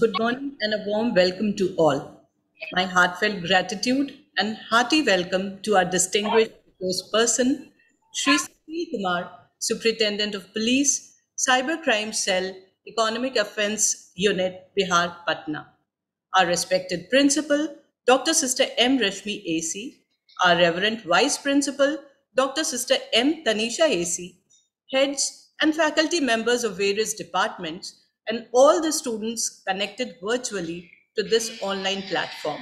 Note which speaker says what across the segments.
Speaker 1: Good morning and a warm welcome to all. My heartfelt gratitude and hearty welcome to our distinguished person, Sri Sri Kumar, Superintendent of Police, Cybercrime Cell, Economic Offence Unit, Bihar, Patna. Our respected Principal, Dr. Sister M. Rashmi AC, our Reverend Vice Principal, Dr. Sister M. Tanisha AC, heads and faculty members of various departments, and all the students connected virtually to this online platform.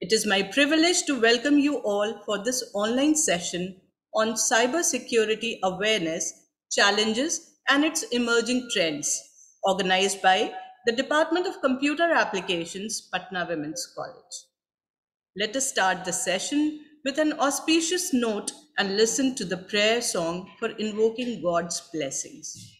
Speaker 1: It is my privilege to welcome you all for this online session on cybersecurity awareness, challenges, and its emerging trends, organized by the Department of Computer Applications, Patna Women's College. Let us start the session with an auspicious note and listen to the prayer song for invoking God's blessings.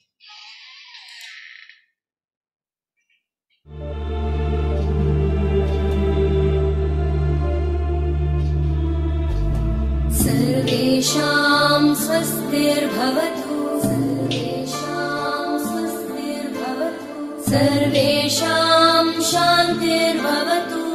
Speaker 2: सर्वेषां स्वस्तिर्भवतु। सर्वेषां स्वस्तिर्भवतु। सर्वेषां शान्तिर्भवतु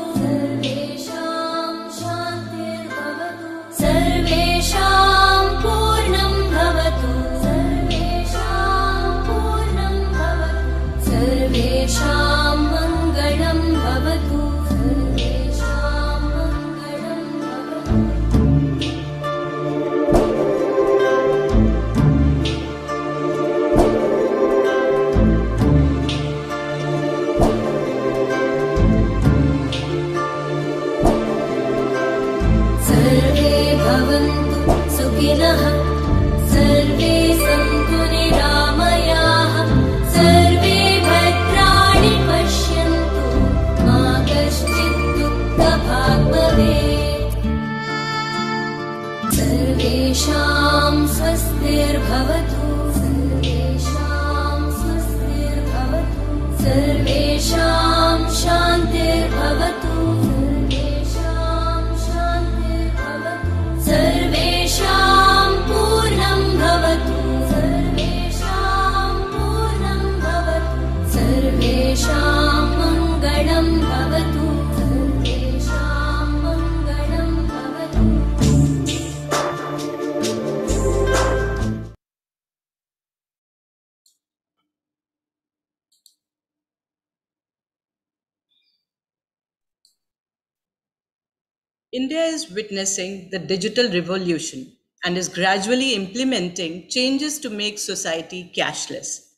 Speaker 1: India is witnessing the digital revolution and is gradually implementing changes to make society cashless.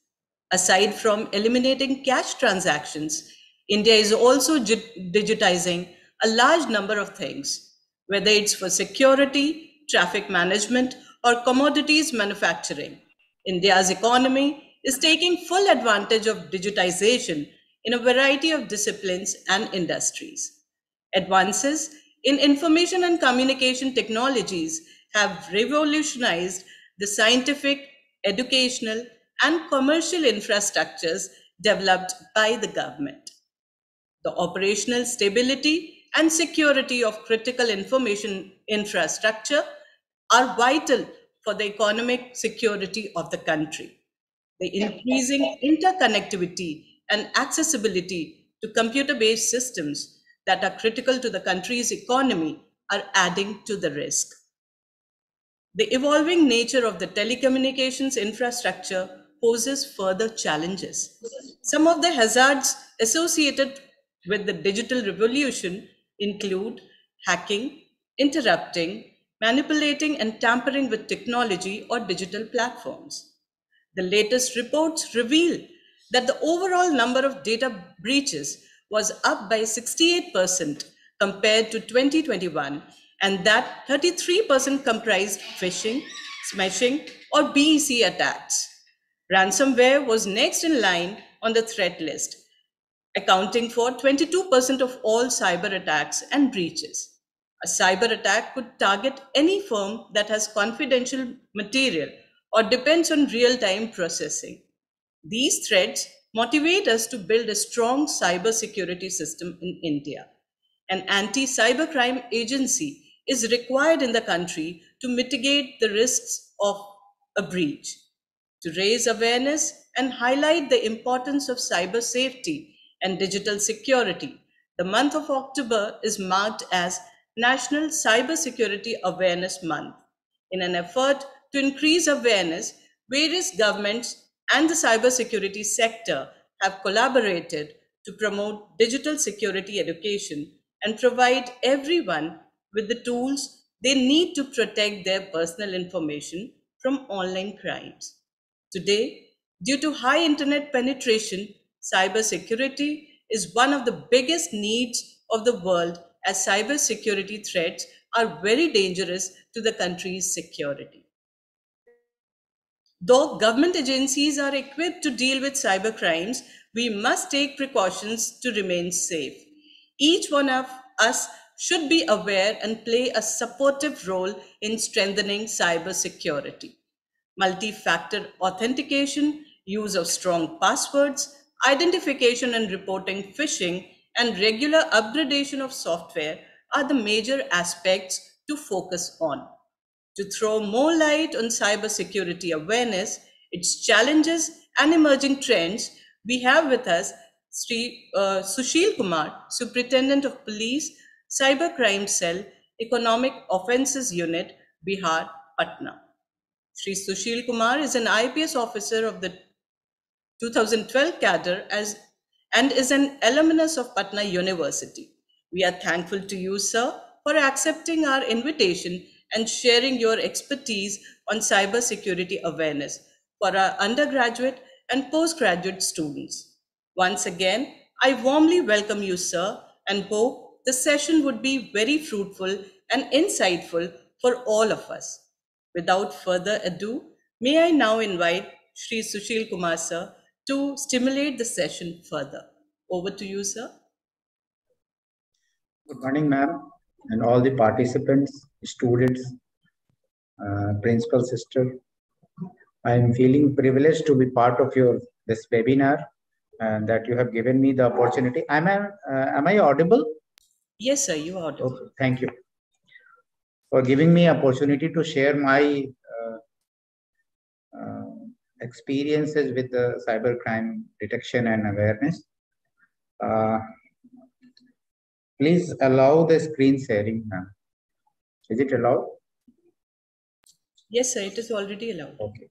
Speaker 1: Aside from eliminating cash transactions, India is also digitizing a large number of things, whether it's for security, traffic management, or commodities manufacturing. India's economy is taking full advantage of digitization in a variety of disciplines and industries. Advances in information and communication technologies have revolutionized the scientific, educational, and commercial infrastructures developed by the government. The operational stability and security of critical information infrastructure are vital for the economic security of the country. The increasing interconnectivity and accessibility to computer based systems that are critical to the country's economy are adding to the risk. The evolving nature of the telecommunications infrastructure poses further challenges. Some of the hazards associated with the digital revolution include hacking, interrupting, manipulating, and tampering with technology or digital platforms. The latest reports reveal that the overall number of data breaches was up by 68% compared to 2021, and that 33% comprised phishing, smishing, or BEC attacks. Ransomware was next in line on the threat list, accounting for 22% of all cyber attacks and breaches. A cyber attack could target any firm that has confidential material or depends on real time processing. These threats motivate us to build a strong cybersecurity system in India. An anti cybercrime agency is required in the country to mitigate the risks of a breach. To raise awareness and highlight the importance of cyber safety and digital security, the month of October is marked as National Cybersecurity Awareness Month. In an effort to increase awareness, various governments and the cybersecurity sector have collaborated to promote digital security education and provide everyone with the tools they need to protect their personal information from online crimes. Today, due to high internet penetration, cybersecurity is one of the biggest needs of the world as cybersecurity threats are very dangerous to the country's security. Though government agencies are equipped to deal with cybercrimes, we must take precautions to remain safe. Each one of us should be aware and play a supportive role in strengthening cybersecurity. Multi factor authentication, use of strong passwords, identification and reporting phishing, and regular upgradation of software are the major aspects to focus on. To throw more light on cybersecurity awareness, its challenges, and emerging trends, we have with us Sri uh, Sushil Kumar, Superintendent of Police, Cybercrime Cell, Economic Offences Unit, Bihar, Patna. Sri Sushil Kumar is an IPS officer of the 2012 cadre as, and is an alumnus of Patna University. We are thankful to you, sir, for accepting our invitation and sharing your expertise on cybersecurity awareness for our undergraduate and postgraduate students. Once again, I warmly welcome you, sir, and hope the session would be very fruitful and insightful for all of us. Without further ado, may I now invite Sri Sushil Kumar, sir, to stimulate the session further. Over to you, sir.
Speaker 3: Good morning, ma'am, and all the participants, students, uh, principal sister. I am feeling privileged to be part of your this webinar and that you have given me the opportunity. Am I, uh, am I audible?
Speaker 1: Yes, sir, you are audible.
Speaker 3: Okay, thank you for giving me opportunity to share my uh, uh, experiences with the cybercrime detection and awareness. Please allow the screen sharing now. Is it allowed?
Speaker 1: Yes, sir, it is already allowed.
Speaker 3: Okay.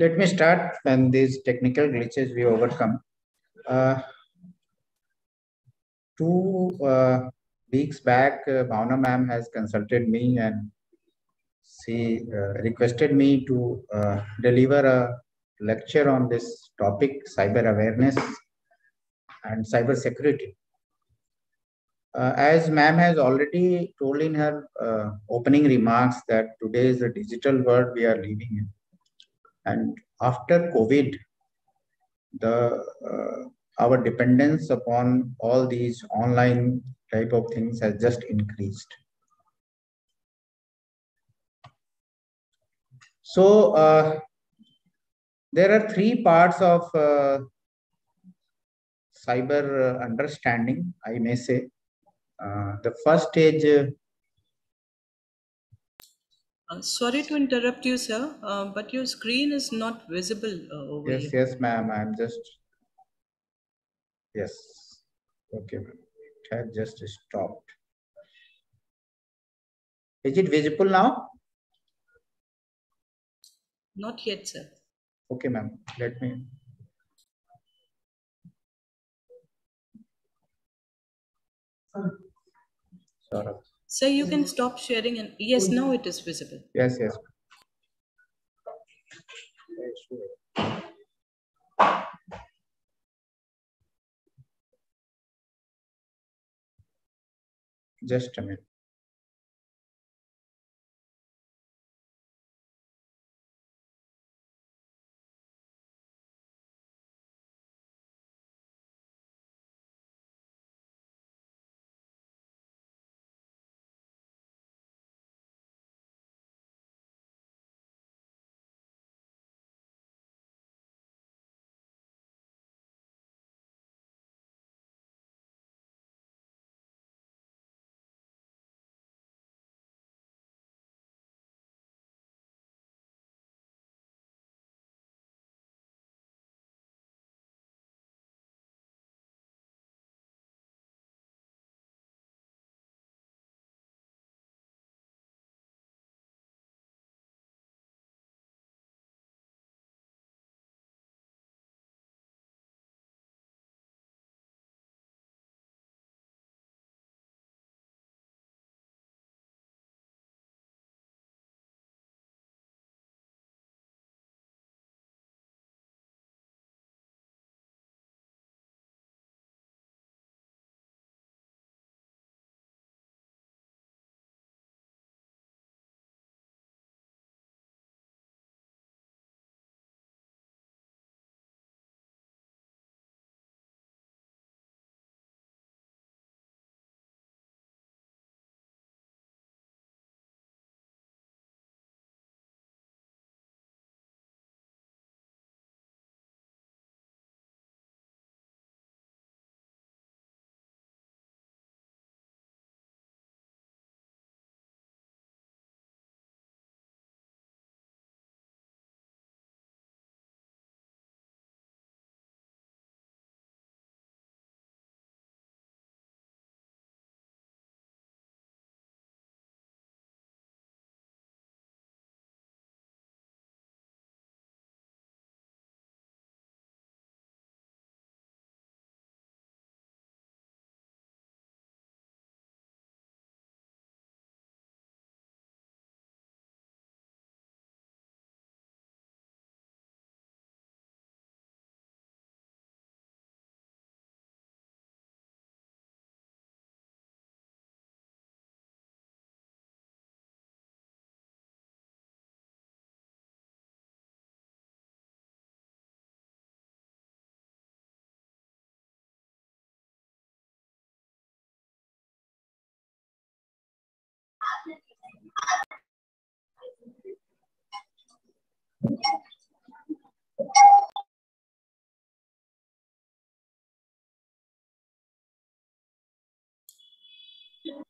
Speaker 3: Let me start when these technical glitches we overcome. Uh, two uh, weeks back, uh, Bhavna ma'am has consulted me and she uh, requested me to uh, deliver a lecture on this topic, cyber awareness and cyber security. Uh, as ma'am has already told in her uh, opening remarks that today is the digital world we are living in. And after COVID, the uh, our dependence upon all these online type of things has just increased. So uh, there are three parts of uh, cyber understanding, I may say. Uh, the first stage
Speaker 1: Uh, sorry to interrupt you, sir, uh, but your screen is not visible uh, over
Speaker 3: Yes,
Speaker 1: here.
Speaker 3: yes, yes, ma'am. I'm just. Yes. Okay, ma'am. It had just stopped. Is it visible now?
Speaker 1: Not yet, sir.
Speaker 3: Okay, ma'am. Let me. Sorry.
Speaker 1: Sir, you can mm. stop sharing and yes, mm. now it is visible.
Speaker 3: Yes, yes. Just a minute.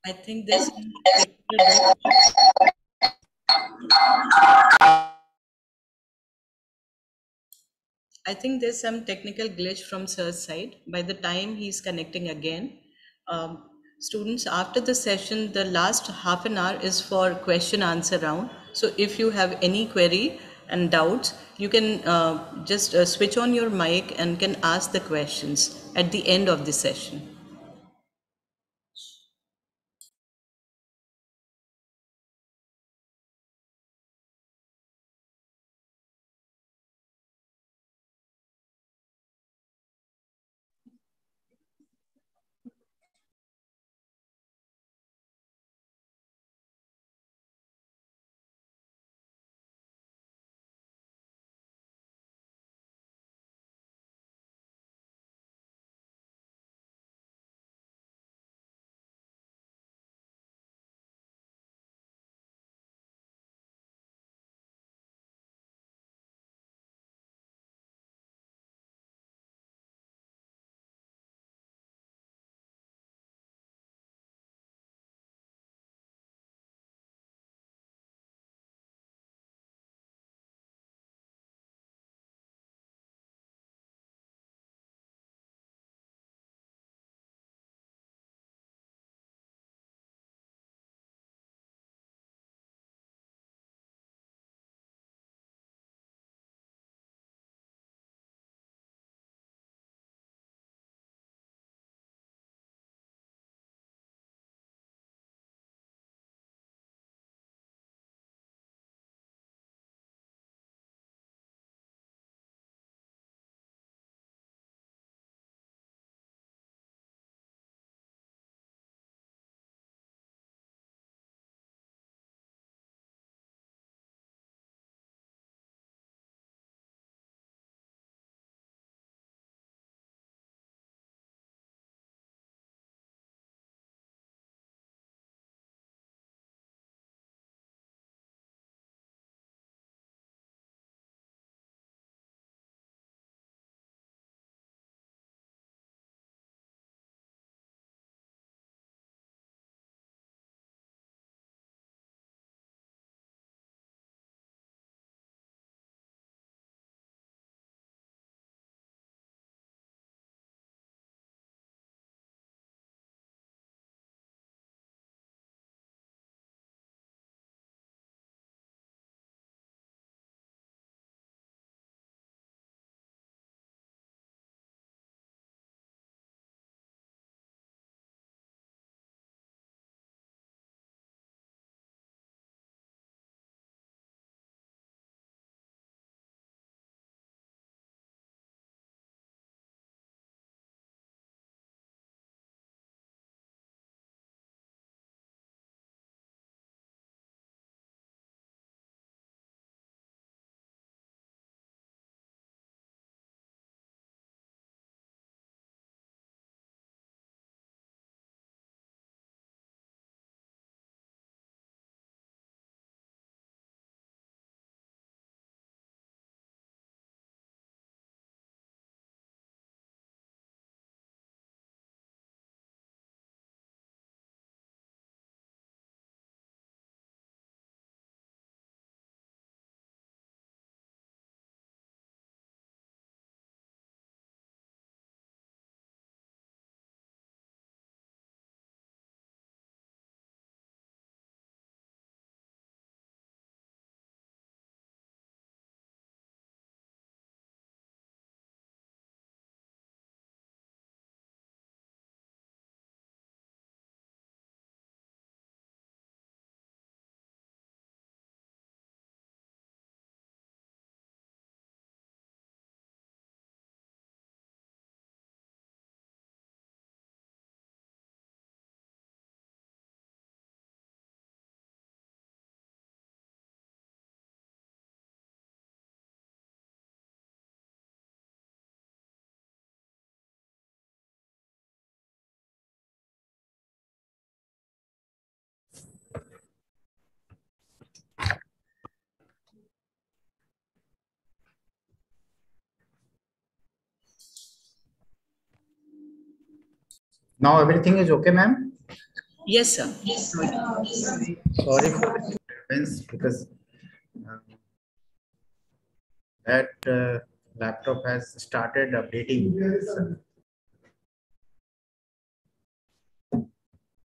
Speaker 1: I think technical I think there's some technical glitch from sir's side. By the time he's connecting again, um, students after the session, the last half an hour is for question answer round. So if you have any query and doubts, you can uh, just uh, switch on your mic and can ask the questions at the end of the session.
Speaker 3: Now everything is okay, ma'am?
Speaker 1: Yes, sir.
Speaker 3: Sorry for the disturbance because uh, that uh, laptop has started updating.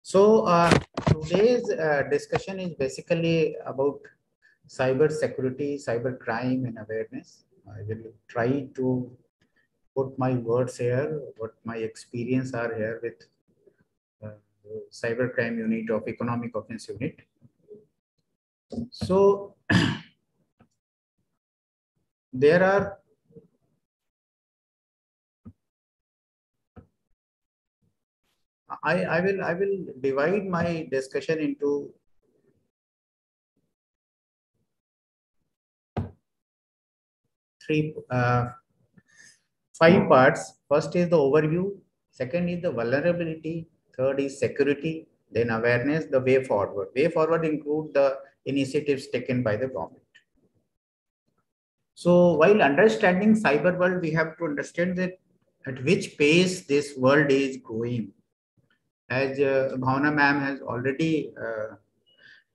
Speaker 3: So uh, today's uh, discussion is basically about cyber security, cyber crime and awareness. I will try to put my words here, what my experience are here with uh, cyber crime unit of economic offense unit. So there are I, I will I will divide my discussion into three uh, five parts. First is the overview, second is the vulnerability, third is security, then awareness, the way forward. Way forward include the initiatives taken by the government. So while understanding cyber world, we have to understand that at which pace this world is growing as uh, Bhavna ma'am has already uh,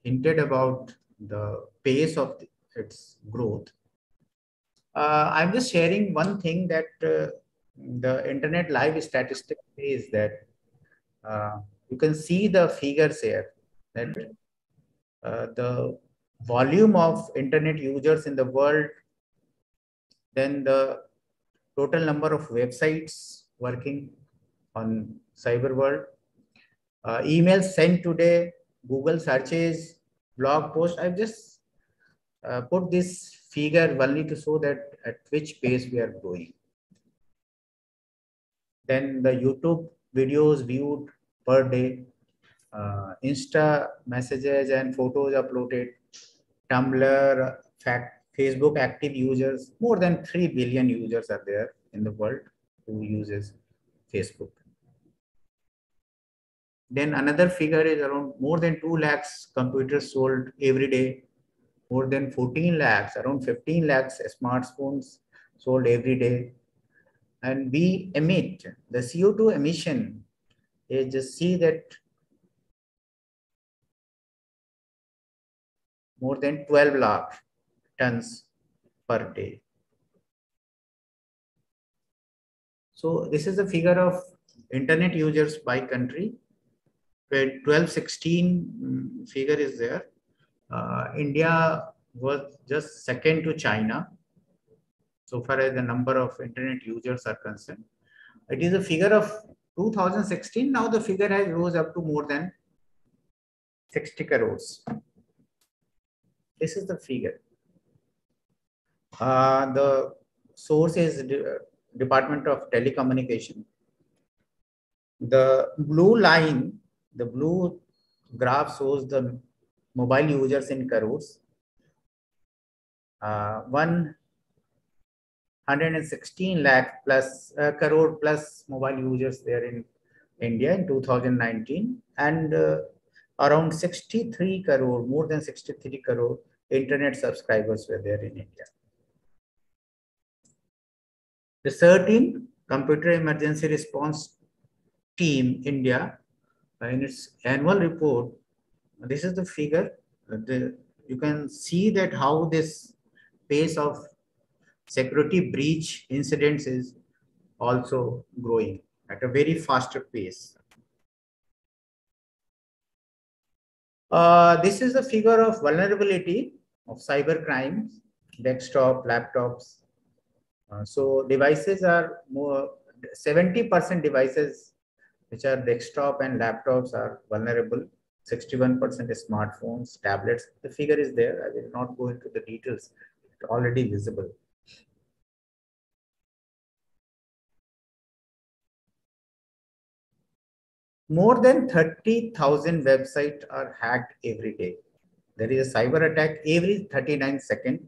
Speaker 3: hinted about the pace of its growth. Uh, I'm just sharing one thing that uh, the internet live statistic is that uh, you can see the figures here that uh, the volume of internet users in the world, then the total number of websites working on cyber world, uh, emails sent today, Google searches, blog post. I've just uh, put this figure only to show that at which pace we are growing. Then the YouTube videos viewed per day, uh, Insta messages and photos uploaded, Tumblr, fact, Facebook active users, more than 3 billion users are there in the world who uses Facebook. Then another figure is around more than 2 lakhs computers sold every day, more than 14 lakhs, around 15 lakhs smartphones sold every day. And we emit the CO2 emission is just see that more than 12 lakh tons per day. So this is a figure of internet users by country where 1216 mm, figure is there. Uh, India was just second to China so far as the number of internet users are concerned. It is a figure of 2016. Now the figure has rose up to more than 60 crores. This is the figure. Uh, the source is Department of Telecommunication. The blue line the blue graph shows the mobile users in crores. Uh, 116 lakh plus uh, crore plus mobile users there in India in 2019 and uh, around 63 crore, more than 63 crore internet subscribers were there in India. The 13 computer emergency response team India in its annual report, this is the figure. The, you can see that how this pace of security breach incidents is also growing at a very faster pace. Uh, this is the figure of vulnerability of cyber crimes, desktop, laptops. Uh, so devices are more, 70% devices which are desktop and laptops are vulnerable. 61% smartphones, tablets. The figure is there. I will not go into the details. It's already visible. More than 30,000 websites are hacked every day. There is a cyber attack every 39 seconds.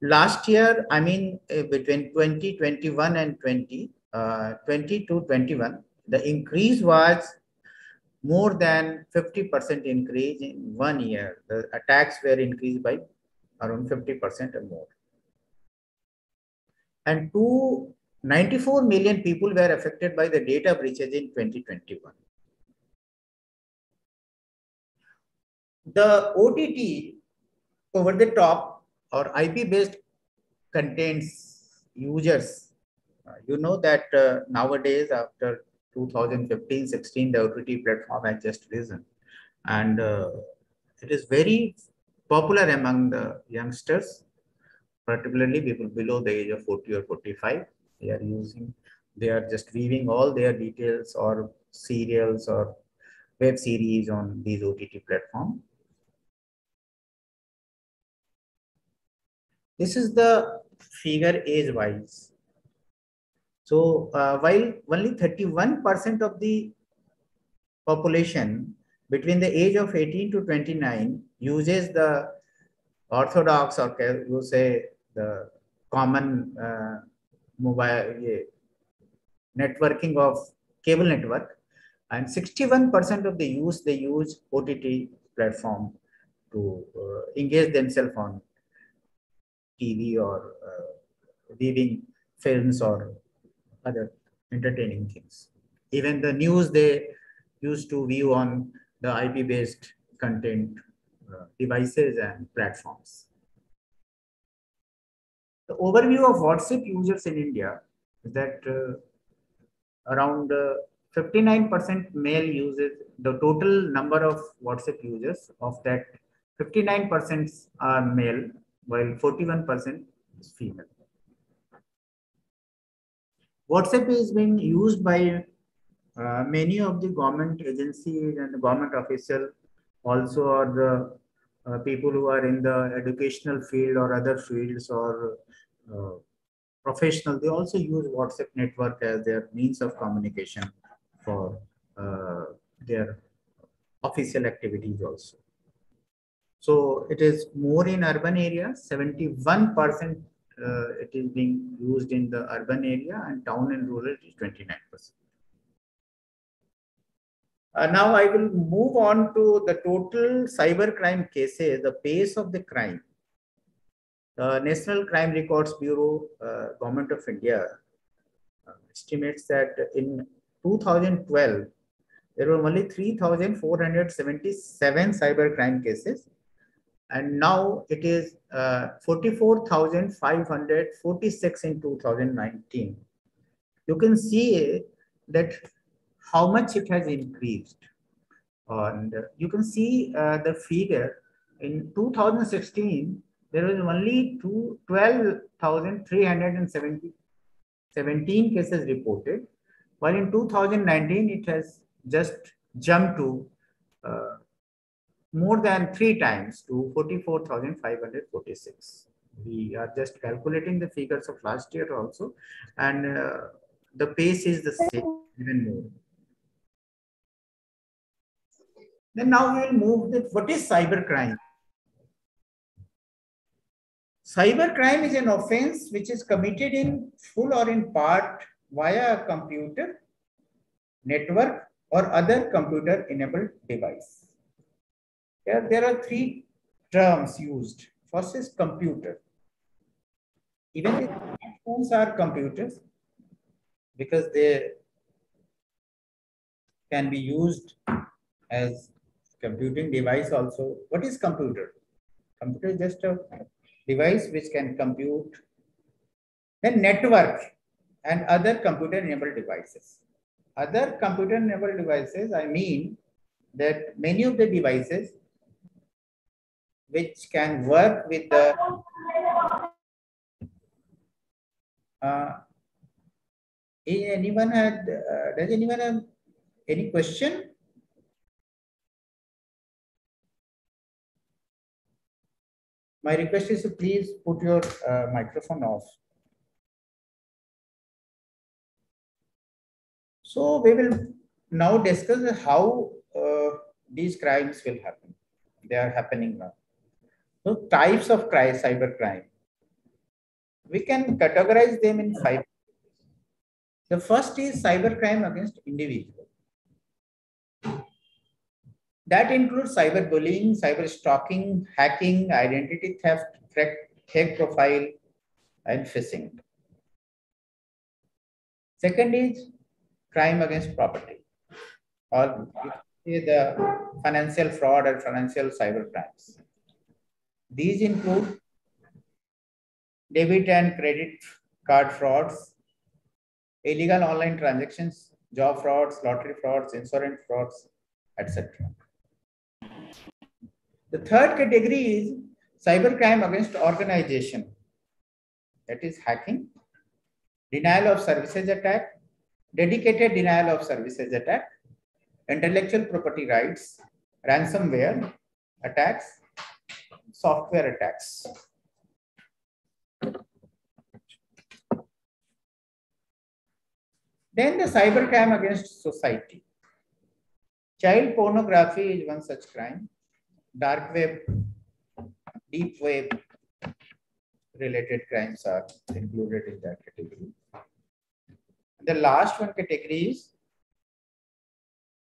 Speaker 3: Last year, I mean, uh, between 2021 and 20, uh, 20 to 21, the increase was more than 50% increase in one year. The attacks were increased by around 50% or more. And two 94 million people were affected by the data breaches in 2021. The OTT over the top or IP based contents users. Uh, you know that uh, nowadays after 2015 16 the OTT platform has just risen. And uh, it is very popular among the youngsters particularly people below the age of 40 or 45 they are using they are just weaving all their details or serials or web series on these ott platform. This is the figure age wise so uh, while only 31% of the population between the age of 18 to 29 uses the orthodox or you say the common uh, mobile networking of cable network and 61% of the use they use OTT platform to uh, engage themselves on TV or uh, viewing films or other entertaining things. Even the news they used to view on the IP-based content uh, devices and platforms. The overview of WhatsApp users in India is that uh, around 59% uh, male uses the total number of WhatsApp users of that 59% are male while 41% is female. WhatsApp is being used by uh, many of the government agencies and government officials also are the uh, people who are in the educational field or other fields or uh, professional. They also use WhatsApp network as their means of communication for uh, their official activities also. So it is more in urban areas, 71% uh, it is being used in the urban area and town and rural is 29%. Uh, now I will move on to the total cyber crime cases, the pace of the crime. The National Crime Records Bureau, uh, Government of India, uh, estimates that in 2012, there were only 3,477 cyber crime cases and now it is uh, 44,546 in 2019. You can see that how much it has increased. And you can see uh, the figure in 2016, there was only 12,317 cases reported, while in 2019, it has just jumped to more than three times to 44,546. We are just calculating the figures of last year also, and uh, the pace is the same, even more. Then now we will move to what is cybercrime? Cybercrime is an offense which is committed in full or in part via a computer, network, or other computer enabled device. Here, there are three terms used. First is computer. Even the smartphones are computers because they can be used as computing device also. What is computer? Computer is just a device which can compute. Then network and other computer enabled devices. Other computer enabled devices, I mean that many of the devices which can work with the uh, anyone had uh, does anyone have any question? My request is to please put your uh, microphone off. So we will now discuss how uh, these crimes will happen. They are happening now so types of crime, cyber crime. We can categorize them in five. The first is cyber crime against individual. That includes cyberbullying, cyber stalking, hacking, identity theft, fake profile, and phishing. Second is crime against property, or the financial fraud or financial cyber crimes. These include debit and credit card frauds, illegal online transactions, job frauds, lottery frauds, insurance frauds, etc. The third category is cybercrime against organization. That is hacking, denial of services attack, dedicated denial of services attack, intellectual property rights, ransomware attacks, software attacks. Then the cyber crime against society. Child pornography is one such crime. Dark web, deep web related crimes are included in that category. The last one category is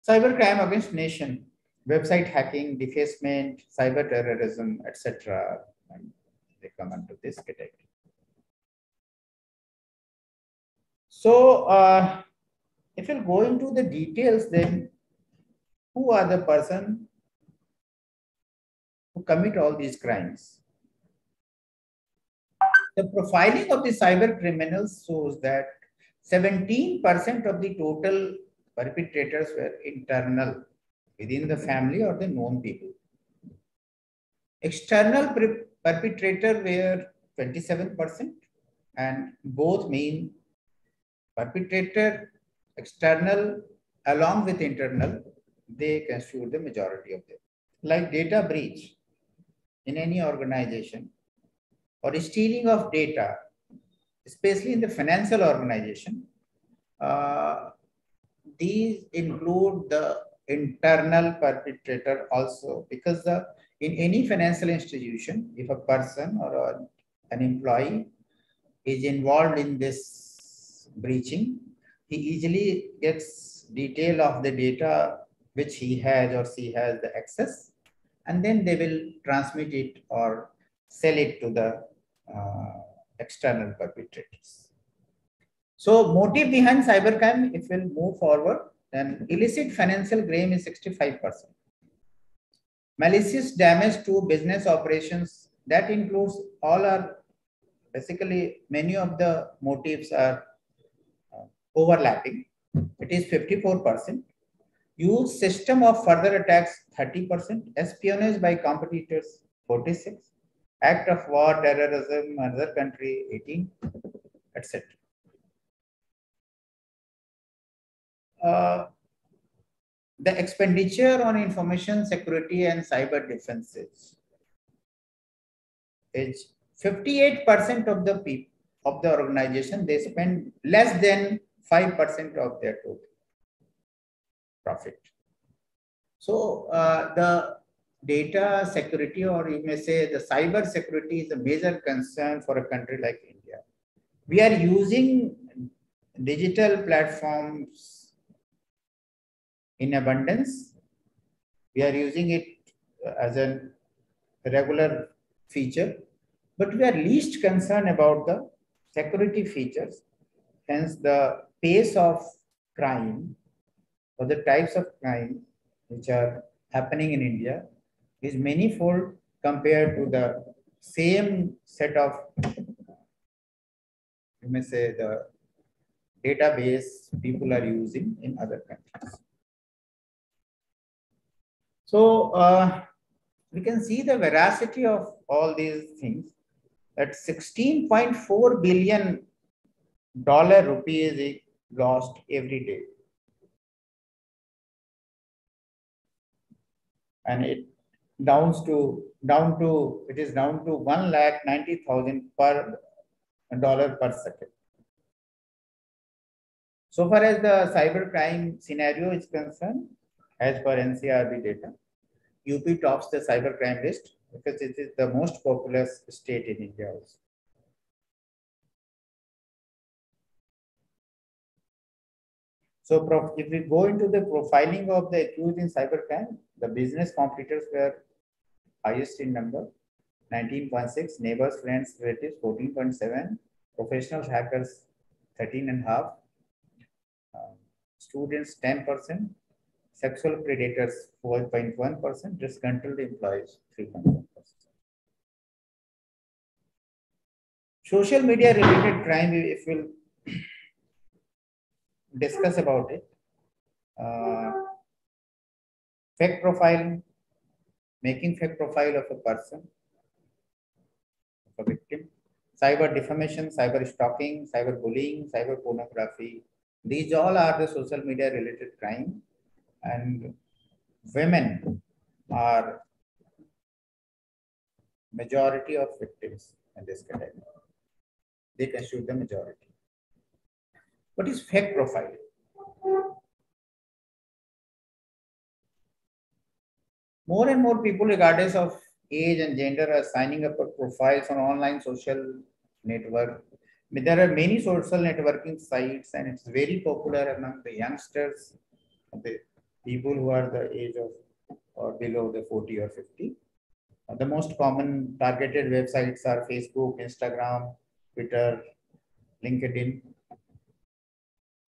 Speaker 3: cyber crime against nation, website hacking, defacement, cyber terrorism, etc. They come under this category. So uh, if you go into the details, then who are the person who commit all these crimes? The profiling of the cyber criminals shows that 17% of the total perpetrators were internal within the family or the known people. External perpetrator were 27% and both mean perpetrator, external along with internal, they constitute the majority of them. Like data breach in any organization or stealing of data, especially in the financial organization, uh, these include the internal perpetrator also because the, in any financial institution, if a person or a, an employee is involved in this breaching, he easily gets detail of the data which he has or she has the access, and then they will transmit it or sell it to the uh, external perpetrators. So motive behind cybercrime, if we'll move forward, then illicit financial gain is 65%. Malicious damage to business operations, that includes all our, basically many of the motives are uh, overlapping. It is 54%. Use system of further attacks 30%. Espionage by competitors 46. Act of war, terrorism, another country 18, etc. the expenditure on information security and cyber defenses is 58% of the people of the organization they spend less than 5% of their total profit. So uh, the data security, or you may say the cyber security is a major concern for a country like India. We are using digital platforms in abundance. We are using it uh, as a regular feature, but we are least concerned about the security features. Hence, the pace of crime or the types of crime which are happening in India is manifold compared to the same set of, you may say, the database people are using in other countries. So uh, we can see the veracity of all these things that 16.4 billion dollar rupees is lost every day. And it downs to down to it is down to one lakh ninety thousand per dollar per second. So far as the cyber crime scenario is concerned, as per NCRB data, UP tops the cyber crime list because it is the most populous state in India also. So if we go into the profiling of the accused in cybercrime, the business competitors were highest in number, 19.6, neighbors, friends, relatives, 14.7, professional hackers, 13 and a half, uh, students 10%, sexual predators 4.1%, disgruntled employees 3.1%. Social media related crime, if we'll discuss about it, uh, fake profile, making fake profile of a person, of a victim, cyber defamation, cyber stalking, cyber bullying, cyber pornography. These all are the social media related crime and women are majority of victims in this category. They constitute the majority. What is fake profile? More and more people, regardless of age and gender, are signing up for profiles on online social network. There are many social networking sites, and it's very popular among the youngsters, the people who are the age of or below the 40 or 50. Uh, the most common targeted websites are Facebook, Instagram, Twitter, LinkedIn.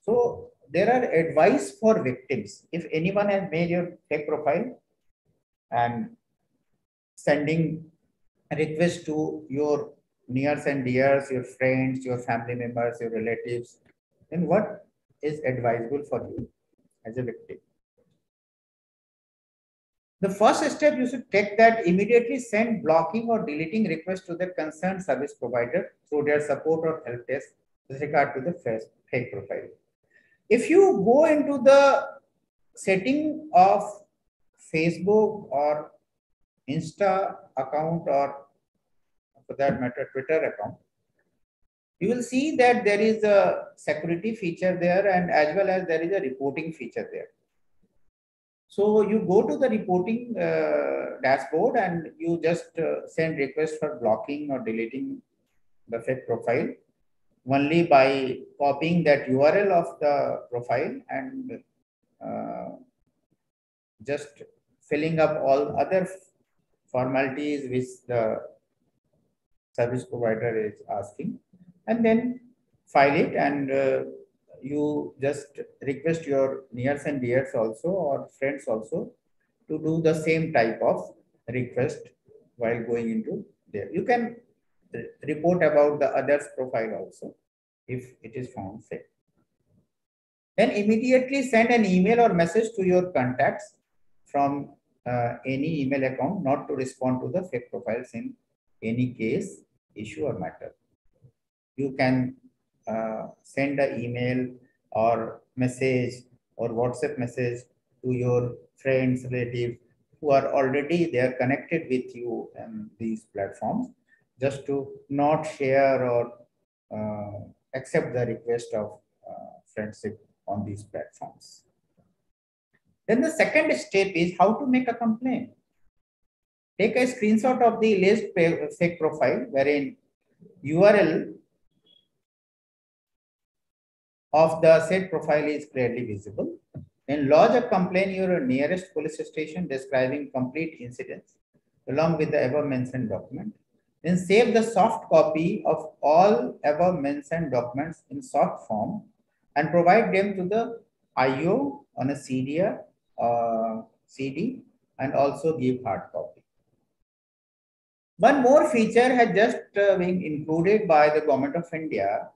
Speaker 3: So there are advice for victims. If anyone has made your fake profile, and sending a request to your nears and dears, your friends, your family members, your relatives, then what is advisable for you as a victim? The first step you should take that immediately send blocking or deleting request to the concerned service provider through their support or help desk with regard to the fake profile. If you go into the setting of Facebook or Insta account or for that matter, Twitter account, you will see that there is a security feature there and as well as there is a reporting feature there. So you go to the reporting uh, dashboard and you just uh, send request for blocking or deleting the fake profile only by copying that URL of the profile and uh, just filling up all other formalities which the service provider is asking and then file it and uh, you just request your nears and dears also or friends also to do the same type of request while going into there. You can report about the other's profile also if it is found fake. Then immediately send an email or message to your contacts from uh, any email account not to respond to the fake profiles in any case, issue or matter. You can uh, send an email or message or WhatsApp message to your friends, relatives who are already they are connected with you in these platforms just to not share or uh, accept the request of uh, friendship on these platforms. Then the second step is how to make a complaint. Take a screenshot of the alleged fake profile wherein URL of the said profile is clearly visible. Then lodge a complaint your nearest police station describing complete incidents along with the above mentioned document. Then save the soft copy of all above mentioned documents in soft form and provide them to the IO on a CDR uh, CD and also give hard copy. One more feature has just uh, been included by the Government of India,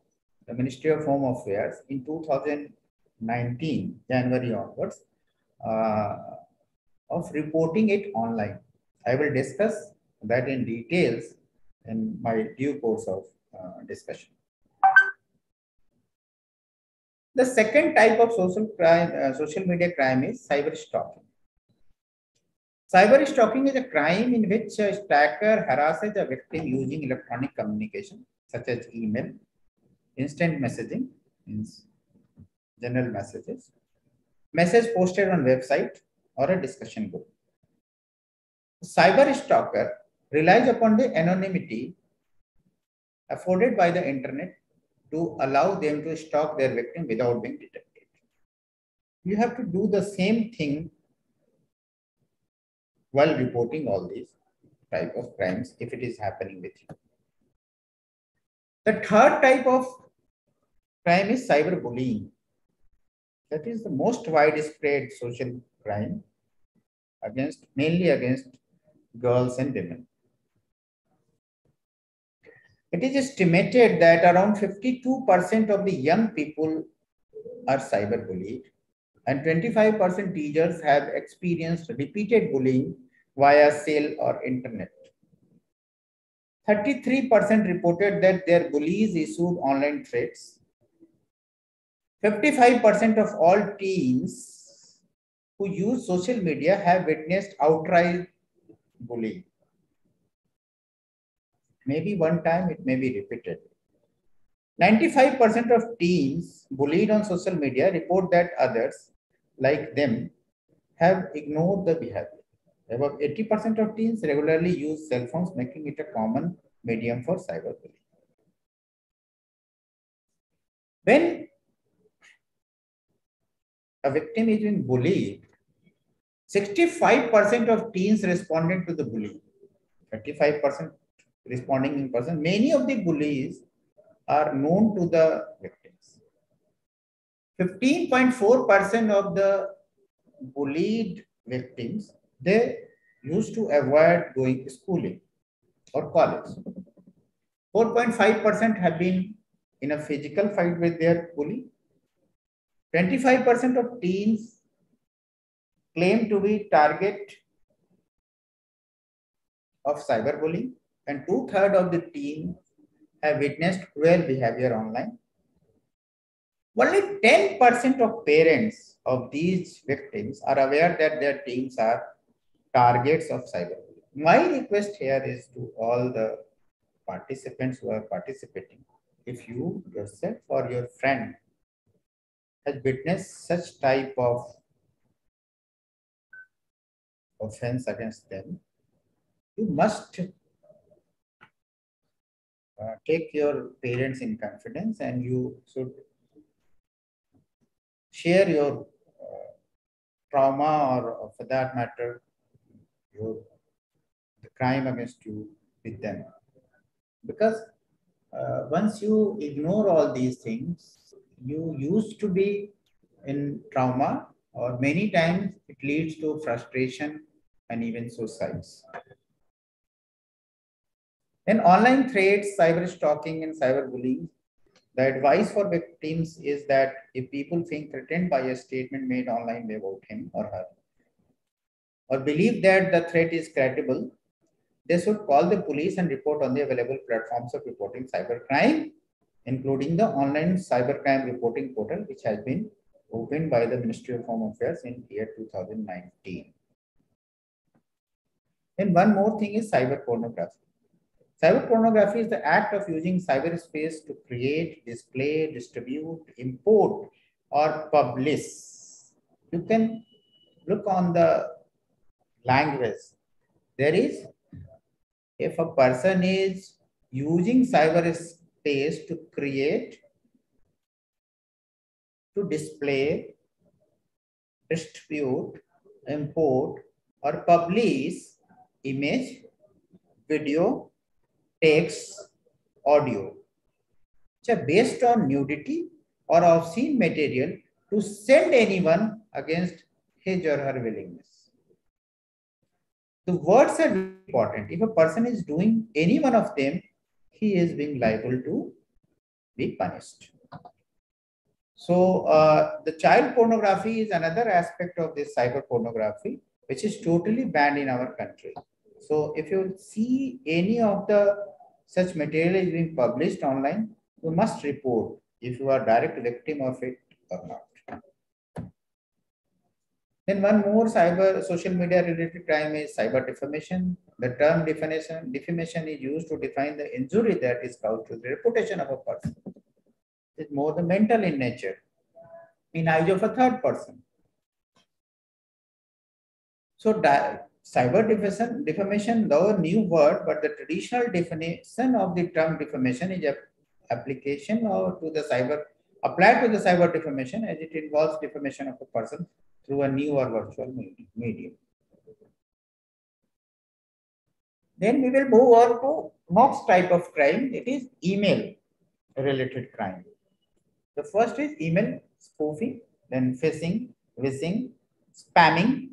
Speaker 3: the Ministry of Home Affairs in 2019, January onwards, uh, of reporting it online. I will discuss that in details in my due course of uh, discussion. The second type of social crime, uh, social media crime is cyber stalking. Cyber stalking is a crime in which a stalker harasses a victim using electronic communication, such as email, instant messaging, means general messages, message posted on website or a discussion group. Cyber stalker relies upon the anonymity afforded by the internet to allow them to stalk their victim without being detected. You have to do the same thing while reporting all these type of crimes if it is happening with you. The third type of crime is cyberbullying. That is the most widespread social crime against mainly against girls and women. It is estimated that around 52% of the young people are cyberbullied and 25% teachers have experienced repeated bullying via cell or internet. 33% reported that their bullies issued online threats. 55% of all teens who use social media have witnessed outright bullying. Maybe one time it may be repeated. 95% of teens bullied on social media report that others, like them, have ignored the behavior. About 80% of teens regularly use cell phones, making it a common medium for cyberbullying. When a victim is being bullied, 65% of teens responded to the bullying. 35% responding in person. Many of the bullies are known to the victims. 15.4% of the bullied victims, they used to avoid going to schooling or college. 4.5% have been in a physical fight with their bully. 25% of teens claim to be target of cyberbullying and two-thirds of the teens have witnessed cruel behavior online. Only 10% of parents of these victims are aware that their teens are targets of cyberbullying. My request here is to all the participants who are participating, if you yourself or your friend has witnessed such type of offense against them, you must uh, take your parents in confidence and you should share your uh, trauma or, or, for that matter your the crime against you with them. Because uh, once you ignore all these things you used to be in trauma or many times it leads to frustration and even suicides. In online threats, cyber stalking, and cyber bullying, the advice for victims is that if people feel threatened by a statement made online about him or her, or believe that the threat is credible, they should call the police and report on the available platforms of reporting cybercrime, including the online cybercrime reporting portal, which has been opened by the Ministry of Home Affairs in year 2019. And one more thing is cyber pornography. Cyber pornography is the act of using cyberspace to create, display, distribute, import, or publish. You can look on the language. There is, if a person is using cyberspace to create, to display, distribute, import, or publish image, video, text, audio, are based on nudity or obscene material to send anyone against his or her willingness. The words are important. If a person is doing any one of them, he is being liable to be punished. So uh, the child pornography is another aspect of this cyber pornography, which is totally banned in our country. So if you see any of the such material is being published online, you must report if you are direct victim of it or not. Then one more cyber social media related crime is cyber defamation. The term defamation, defamation is used to define the injury that is caused to the reputation of a person. It's more the mental in nature, in eyes of a third person. So cyber defamation, defamation, though a new word, but the traditional definition of the term defamation is a application or to the cyber applied to the cyber defamation as it involves defamation of a person through a new or virtual medium. Then we will move on to next type of crime. It is email related crime. The first is email spoofing. then phishing, vishing, spamming,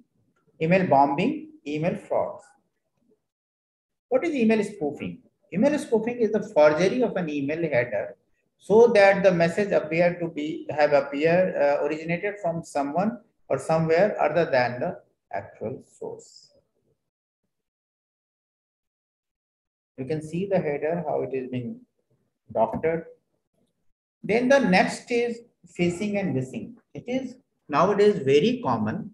Speaker 3: email bombing, email frauds. What is email spoofing? Email spoofing is the forgery of an email header so that the message appear to be have appeared uh, originated from someone or somewhere other than the actual source. You can see the header, how it is being doctored. Then the next is phishing and vishing. It is nowadays very common.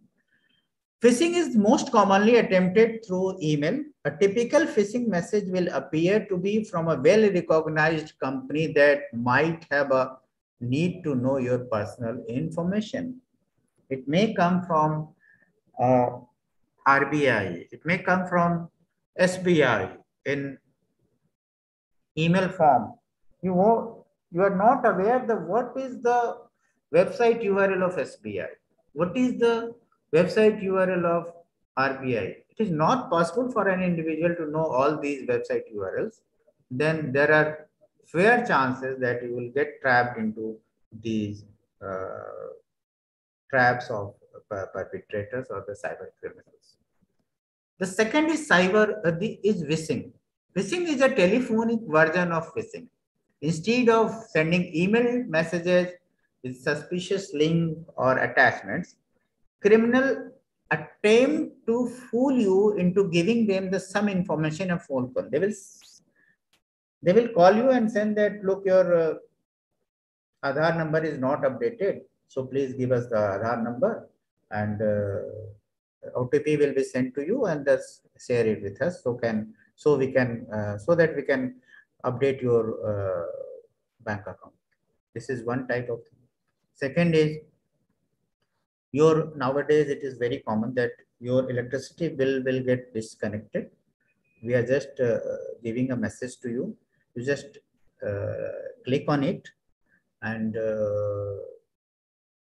Speaker 3: Phishing is most commonly attempted through email. A typical phishing message will appear to be from a well-recognized company that might have a need to know your personal information. It may come from uh, RBI. It may come from SBI in email form. You, you are not aware the what is the website URL of SBI? What is the website URL of RBI? It is not possible for an individual to know all these website URLs. Then there are fair chances that you will get trapped into these uh, traps of perpetrators or the cyber criminals. The second is cyber uh, the, is vishing. Vishing is a telephonic version of phishing. Instead of sending email messages with suspicious link or attachments, criminal attempt to fool you into giving them the some information of phone call. They will they will call you and send that look your uh, Aadhaar number is not updated. So please give us the Aadhaar number and uh, OTP will be sent to you and just share it with us. So can so we can uh, so that we can update your uh, bank account. This is one type of thing. Second is your nowadays it is very common that your electricity bill will get disconnected. We are just uh, giving a message to you. You just uh, click on it and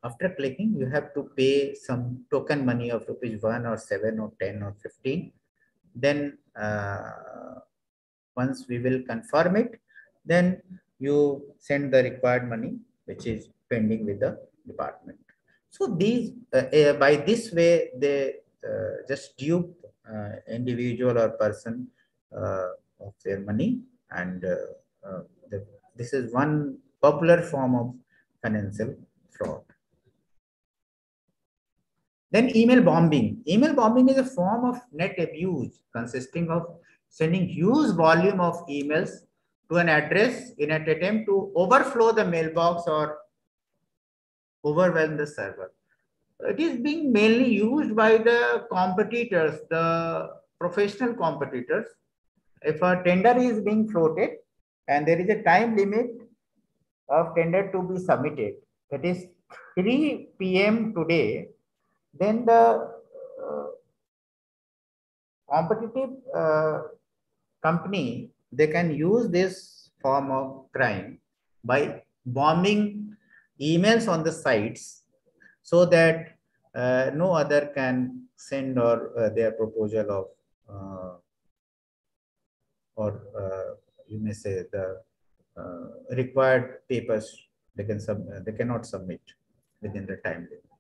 Speaker 3: after clicking, you have to pay some token money of rupees 1 or 7 or 10 or 15. Then uh, once we will confirm it, then you send the required money, which is pending with the department. So these, uh, uh, by this way, they uh, just dupe uh, individual or person uh, of their money. And the, this is one popular form of financial fraud. Then email bombing. Email bombing is a form of net abuse consisting of sending huge volume of emails to an address in an attempt to overflow the mailbox or overwhelm the server. It is being mainly used by the competitors, the professional competitors. If a tender is being floated and there is a time limit of tender to be submitted, that is 3 p.m. today, then the uh, competitive uh, company, they can use this form of crime by bombing emails on the sites so that uh, no other can send or uh, their proposal of uh, or uh, you may say the required papers they can sub they cannot submit within the time limit.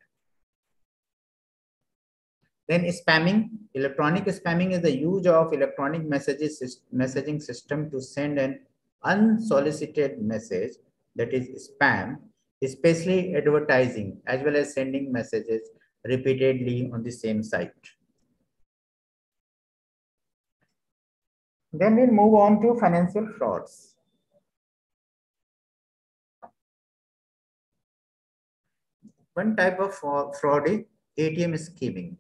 Speaker 3: Then spamming, electronic spamming is the use of electronic messages messaging system to send an unsolicited message that is spam, especially advertising, as well as sending messages repeatedly on the same site. Then we'll move on to financial frauds. One type of fraud is ATM skimming.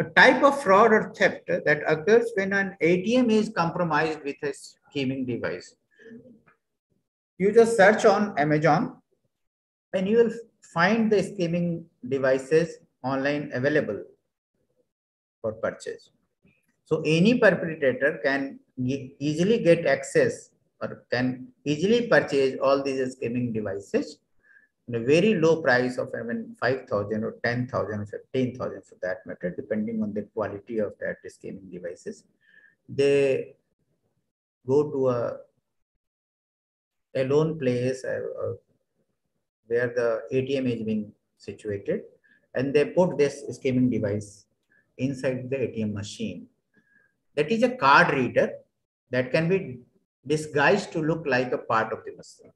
Speaker 3: A type of fraud or theft that occurs when an ATM is compromised with a skimming device. You just search on Amazon and you will find the skimming devices online available for purchase. So any perpetrator can easily get access or can easily purchase all these skimming devices a very low price of even 5,000 or 10,000 or 15,000 for that matter, depending on the quality of that skimming devices. They go to a, a lone place, a, a where the ATM is being situated and they put this skimming device inside the ATM machine. That is a card reader that can be disguised to look like a part of the machine.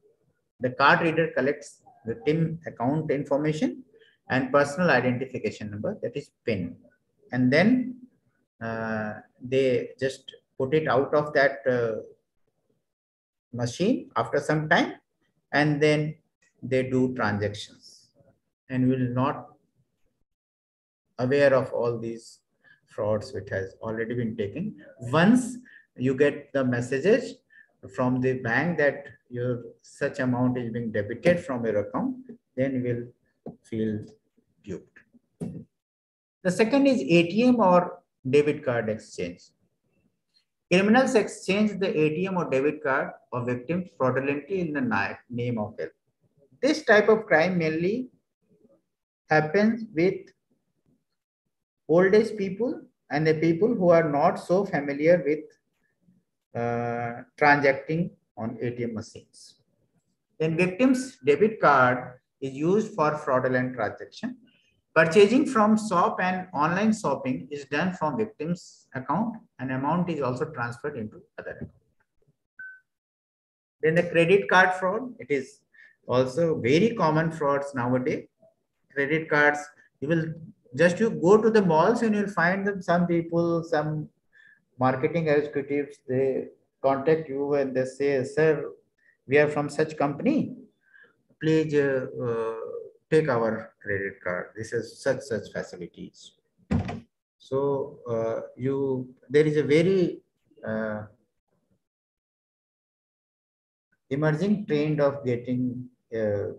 Speaker 3: The card reader collects victim account information and personal identification number, that is PIN. And then uh, they just put it out of that uh, machine after some time and then they do transactions and will not aware of all these frauds which has already been taken. Once you get the messages from the bank that your such amount is being debited from your account, then you will feel duped. The second is ATM or debit card exchange. Criminals exchange the ATM or debit card of victims fraudulently in the name of help. This type of crime mainly happens with old age people and the people who are not so familiar with uh, transacting on ATM machines. Then victim's debit card is used for fraudulent transaction. Purchasing from shop and online shopping is done from victim's account and amount is also transferred into other account. Then the credit card fraud, it is also very common frauds nowadays. Credit cards, you will just you go to the malls and you'll find some people some marketing executives they contact you and they say sir we are from such company. Please uh, uh, take our credit card. This is such such facilities. So uh, you there is a very uh, emerging trend of getting uh,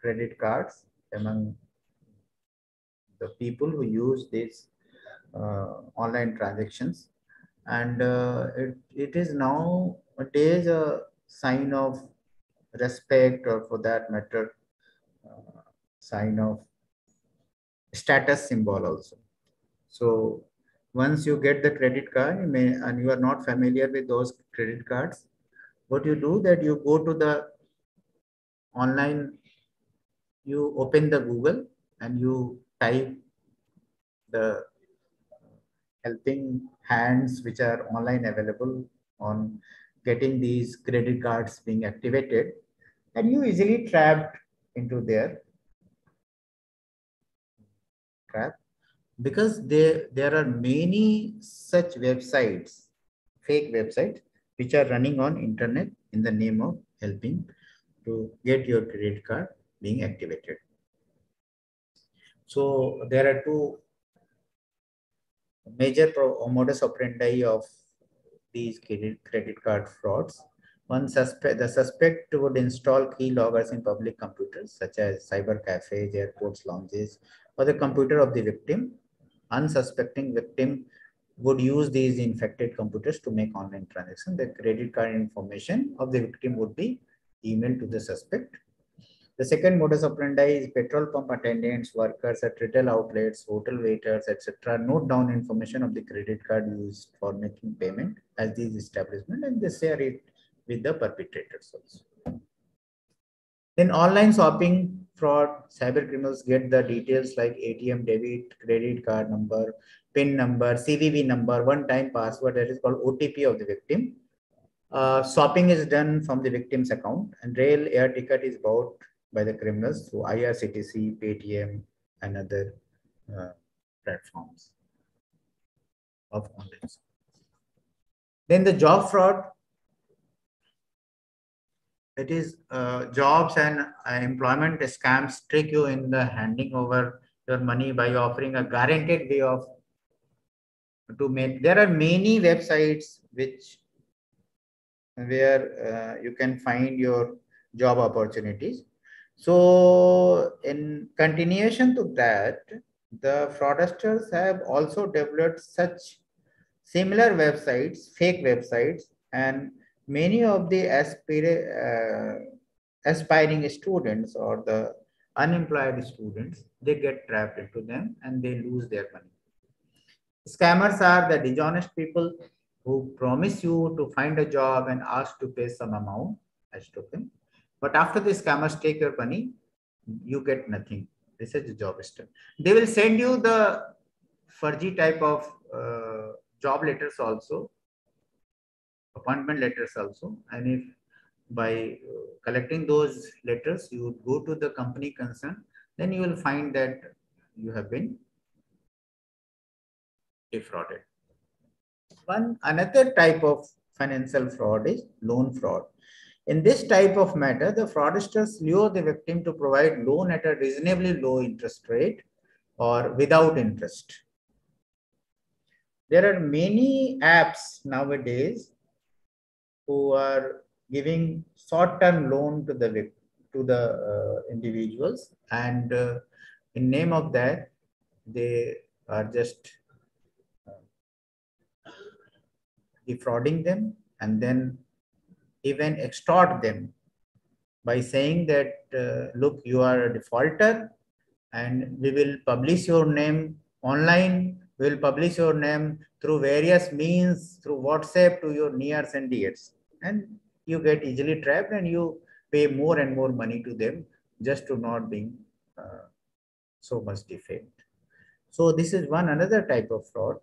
Speaker 3: credit cards among the people who use these uh, online transactions. And uh, it, it is now days a sign of respect or for that matter, uh, sign of status symbol also. So once you get the credit card you may, and you are not familiar with those credit cards, what you do that you go to the online, you open the Google and you type the helping hands which are online available on getting these credit cards being activated and you easily trapped into their trap. Because there there are many such websites fake websites which are running on internet in the name of helping to get your credit card being activated. So there are two major uh, modus operandi of these credit, credit card frauds. One suspect, the suspect would install key loggers in public computers such as cyber cafes, airports, lounges, or the computer of the victim. Unsuspecting victim would use these infected computers to make online transactions. The credit card information of the victim would be emailed to the suspect the second modus operandi is petrol pump attendants, workers at retail outlets, hotel waiters, etc. Note down information of the credit card used for making payment as these establishments and they share it with the perpetrators also. In online shopping fraud, cyber criminals get the details like ATM debit, credit card number, PIN number, CVV number, one-time password that is called OTP of the victim. Uh, shopping is done from the victim's account and rail air ticket is bought by the criminals through IRCTC, Paytm, and other uh, platforms of online. Then the job fraud. It is uh, jobs and uh, employment scams trick you in the handing over your money by offering a guaranteed way of to make. There are many websites which where uh, you can find your job opportunities so in continuation to that, the fraudsters have also developed such similar websites, fake websites, and many of the uh, aspiring students or the unemployed students, they get trapped into them and they lose their money. Scammers are the dishonest people who promise you to find a job and ask to pay some amount as token but after the scammers take your money, you get nothing. This is a job step. They will send you the furgy type of uh, job letters also, appointment letters also. And if by uh, collecting those letters, you go to the company concerned, then you will find that you have been defrauded. One another type of financial fraud is loan fraud. In this type of matter, the fraudsters lure the victim to provide loan at a reasonably low interest rate or without interest. There are many apps nowadays who are giving short-term loan to the to the uh, individuals, and uh, in name of that, they are just uh, defrauding them and then even extort them by saying that, uh, look, you are a defaulter and we will publish your name online. We will publish your name through various means, through WhatsApp to your nears and dears. And you get easily trapped and you pay more and more money to them just to not being uh, so much defamed. So this is one another type of fraud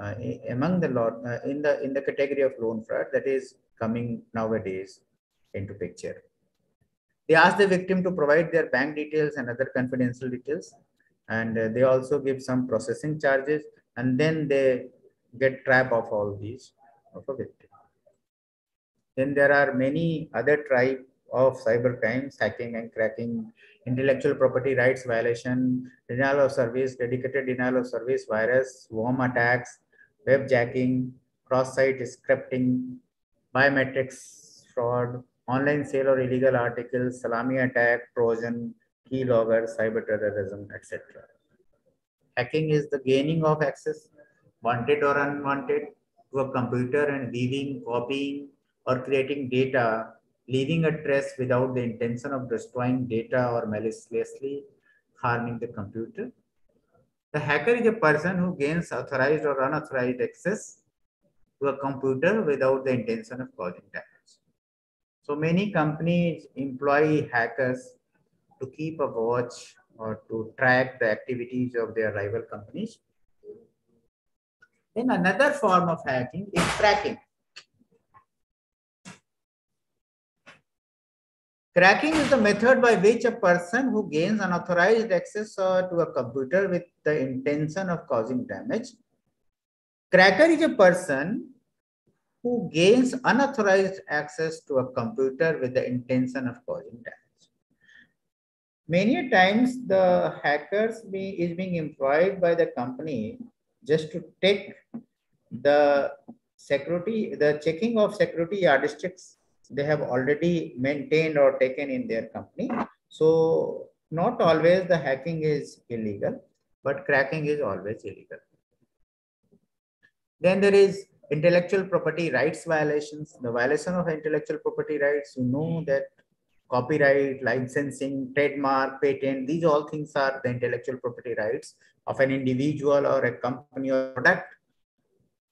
Speaker 3: uh, among the lot uh, in the in the category of loan fraud that is coming nowadays into picture. They ask the victim to provide their bank details and other confidential details. And uh, they also give some processing charges and then they get trap of all these of a victim. Then there are many other type of cyber crimes, hacking and cracking, intellectual property rights violation, denial of service, dedicated denial of service, virus, worm attacks, web jacking, cross-site scripting, biometrics fraud, online sale or illegal articles, salami attack, Trojan, keylogger, cyber terrorism, etc. Hacking is the gaining of access, wanted or unwanted, to a computer and weaving, copying, or creating data, leaving a trace without the intention of destroying data or maliciously harming the computer. The hacker is a person who gains authorized or unauthorized access to a computer without the intention of causing damage. So many companies employ hackers to keep a watch or to track the activities of their rival companies. Then another form of hacking is cracking. Cracking is the method by which a person who gains unauthorized access to a computer with the intention of causing damage. Cracker is a person who gains unauthorized access to a computer with the intention of causing damage. Many times the hackers be, is being employed by the company just to take the security, the checking of security yardsticks they have already maintained or taken in their company. So not always the hacking is illegal, but cracking is always illegal. Then there is intellectual property rights violations, the violation of intellectual property rights, you know that copyright, licensing, trademark, patent, these all things are the intellectual property rights of an individual or a company or product.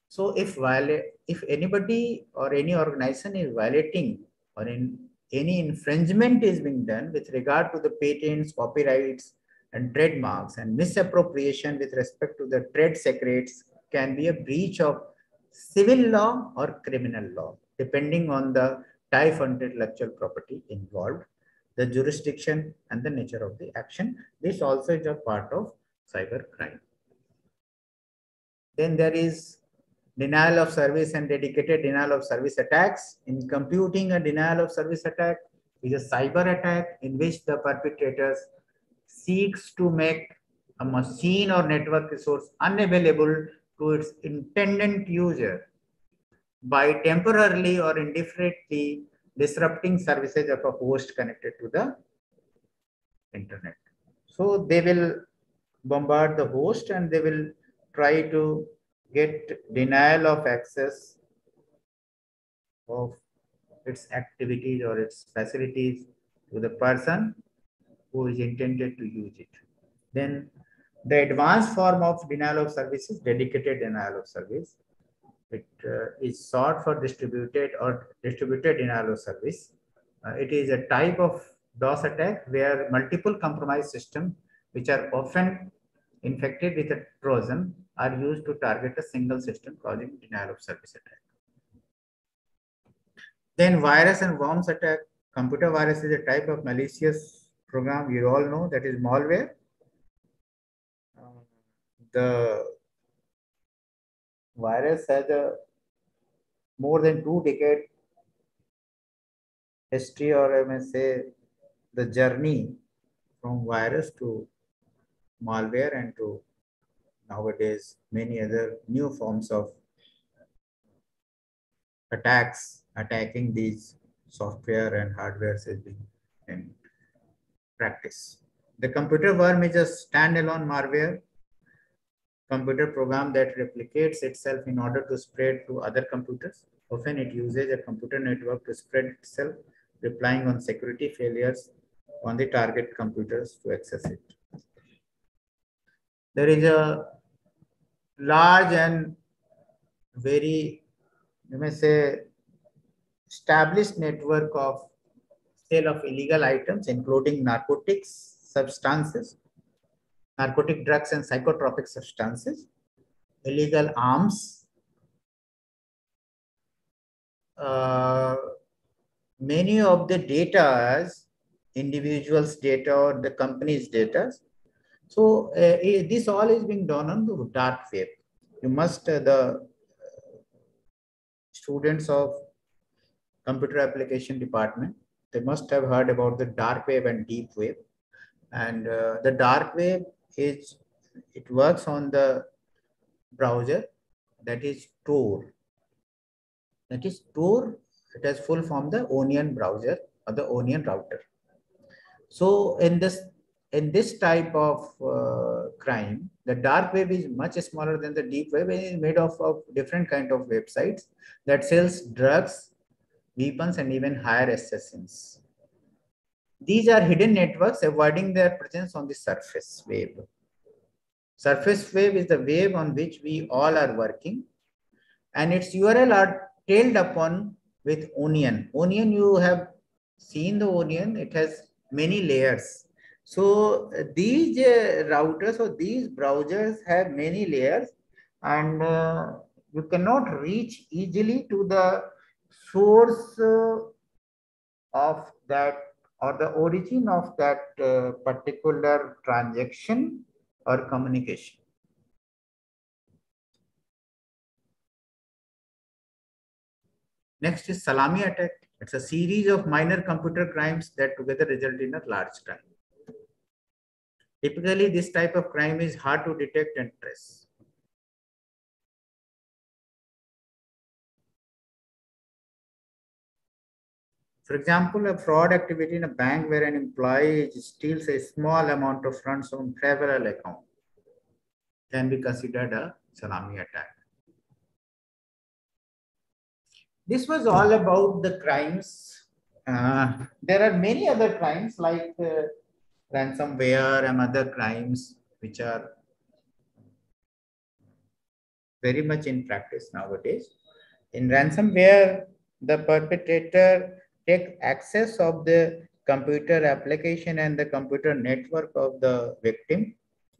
Speaker 3: So if violate, if anybody or any organization is violating or in any infringement is being done with regard to the patents, copyrights, and trademarks and misappropriation with respect to the trade secrets can be a breach of civil law or criminal law, depending on the type of intellectual property involved, the jurisdiction and the nature of the action. This also is a part of cyber crime. Then there is denial of service and dedicated denial of service attacks. In computing a denial of service attack is a cyber attack in which the perpetrators seeks to make a machine or network resource unavailable to its intended user by temporarily or indifferently disrupting services of a host connected to the internet. So they will bombard the host and they will try to get denial of access of its activities or its facilities to the person who is intended to use it. Then the advanced form of denial of service is dedicated denial of service. It uh, is sought for distributed or distributed denial of service. Uh, it is a type of DOS attack where multiple compromised systems, which are often infected with a Trojan, are used to target a single system causing denial of service attack. Then virus and worms attack. Computer virus is a type of malicious program you all know that is malware. Uh, the virus has a more than two decade history or I may say the journey from virus to malware and to nowadays many other new forms of attacks attacking these software and hardware is being in practice. The computer worm is a standalone malware computer program that replicates itself in order to spread to other computers. Often it uses a computer network to spread itself, relying on security failures on the target computers to access it. There is a large and very, you may say, established network of sale of illegal items, including narcotics, substances, narcotic drugs and psychotropic substances, illegal arms, uh, many of the data individuals data or the company's data. So uh, this all is being done on the dark web. You must, uh, the students of computer application department, they must have heard about the dark web and deep web. And uh, the dark web is, it works on the browser that is Tor. That is Tor, it has full form the Onion browser or the Onion router. So in this in this type of uh, crime, the dark web is much smaller than the deep web and is made of, of different kind of websites that sells drugs, weapons, and even hire assassins. These are hidden networks avoiding their presence on the surface web. Surface web is the wave on which we all are working and its URL are tailed upon with onion. Onion, you have seen the onion, it has many layers. So these uh, routers or these browsers have many layers and uh, you cannot reach easily to the source uh, of that or the origin of that uh, particular transaction or communication. Next is salami attack. It's a series of minor computer crimes that together result in a large crime. Typically, this type of crime is hard to detect and trace. For example, a fraud activity in a bank where an employee steals a small amount of funds from several account can be considered a salami attack. This was all about the crimes. Uh, there are many other crimes like uh, ransomware and other crimes which are very much in practice nowadays. In ransomware, the perpetrator take access of the computer application and the computer network of the victim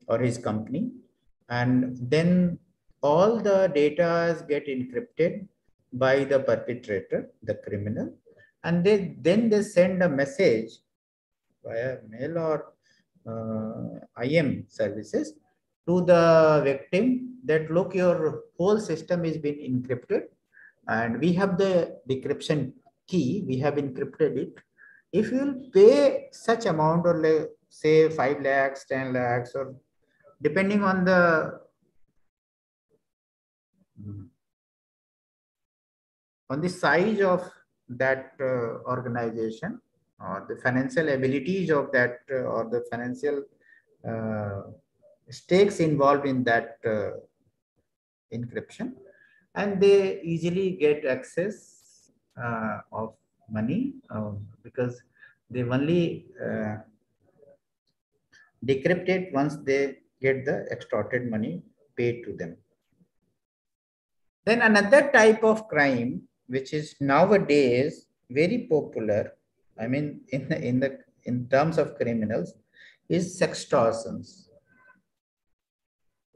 Speaker 3: or his company. And then all the data get encrypted by the perpetrator, the criminal. And they, then they send a message via mail or uh, IM services to the victim that look, your whole system is being encrypted and we have the decryption key, we have encrypted it. If you will pay such amount or say 5 lakhs, 10 lakhs, or depending on the on the size of that uh, organization or the financial abilities of that uh, or the financial uh, stakes involved in that uh, encryption and they easily get access of money um, because they only uh, decrypt it once they get the extorted money paid to them. Then another type of crime, which is nowadays very popular, I mean, in the, in the in terms of criminals is sextortions.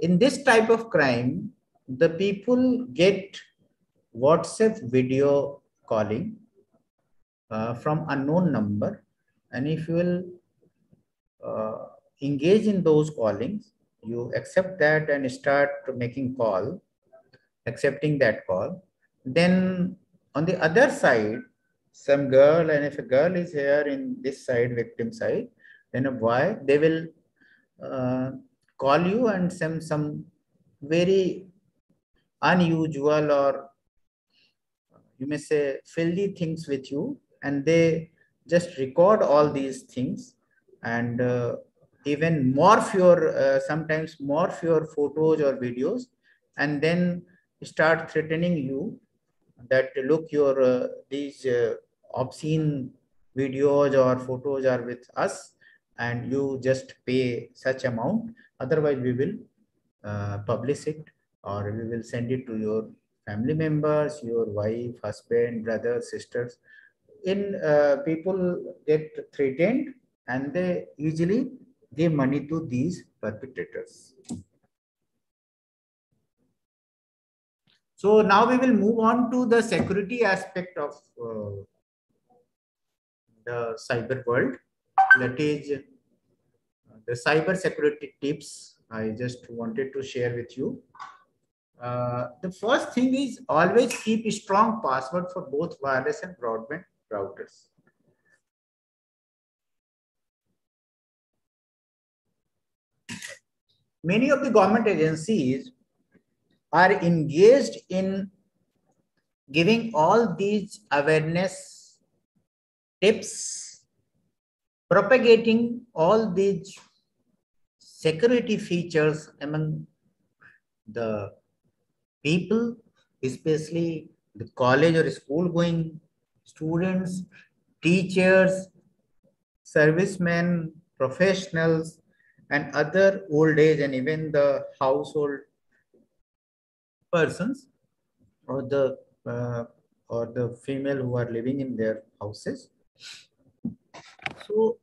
Speaker 3: In this type of crime, the people get WhatsApp video calling uh, from unknown number. And if you will uh, engage in those callings, you accept that and start making call, accepting that call. Then on the other side, some girl, and if a girl is here in this side, victim side, then a boy, they will uh, call you and some some very unusual or you may say filthy things with you and they just record all these things and uh, even morph your uh, sometimes morph your photos or videos and then start threatening you that look your uh, these uh, obscene videos or photos are with us and you just pay such amount. Otherwise we will uh, publish it or we will send it to your family members your wife husband brothers sisters. In uh, people get threatened and they usually give money to these perpetrators. So now we will move on to the security aspect of uh, the cyber world. That is the cyber security tips I just wanted to share with you. Uh, the first thing is always keep a strong password for both wireless and broadband routers. Many of the government agencies are engaged in giving all these awareness tips, propagating all these security features among the people, especially the college or school going students, teachers, servicemen, professionals, and other old age and even the household persons or the uh, or the female who are living in their houses. So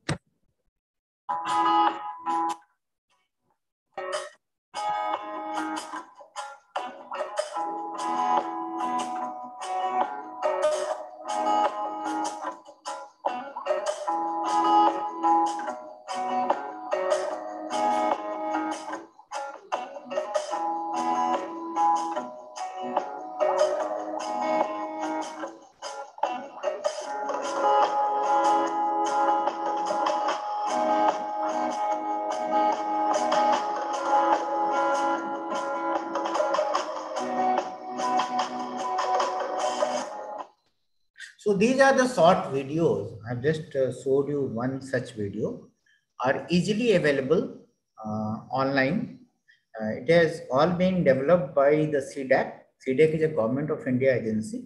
Speaker 3: So these are the short videos. I've just uh, showed you one such video are easily available uh, online. Uh, it has all been developed by the CDAC. CDAC is a government of India agency.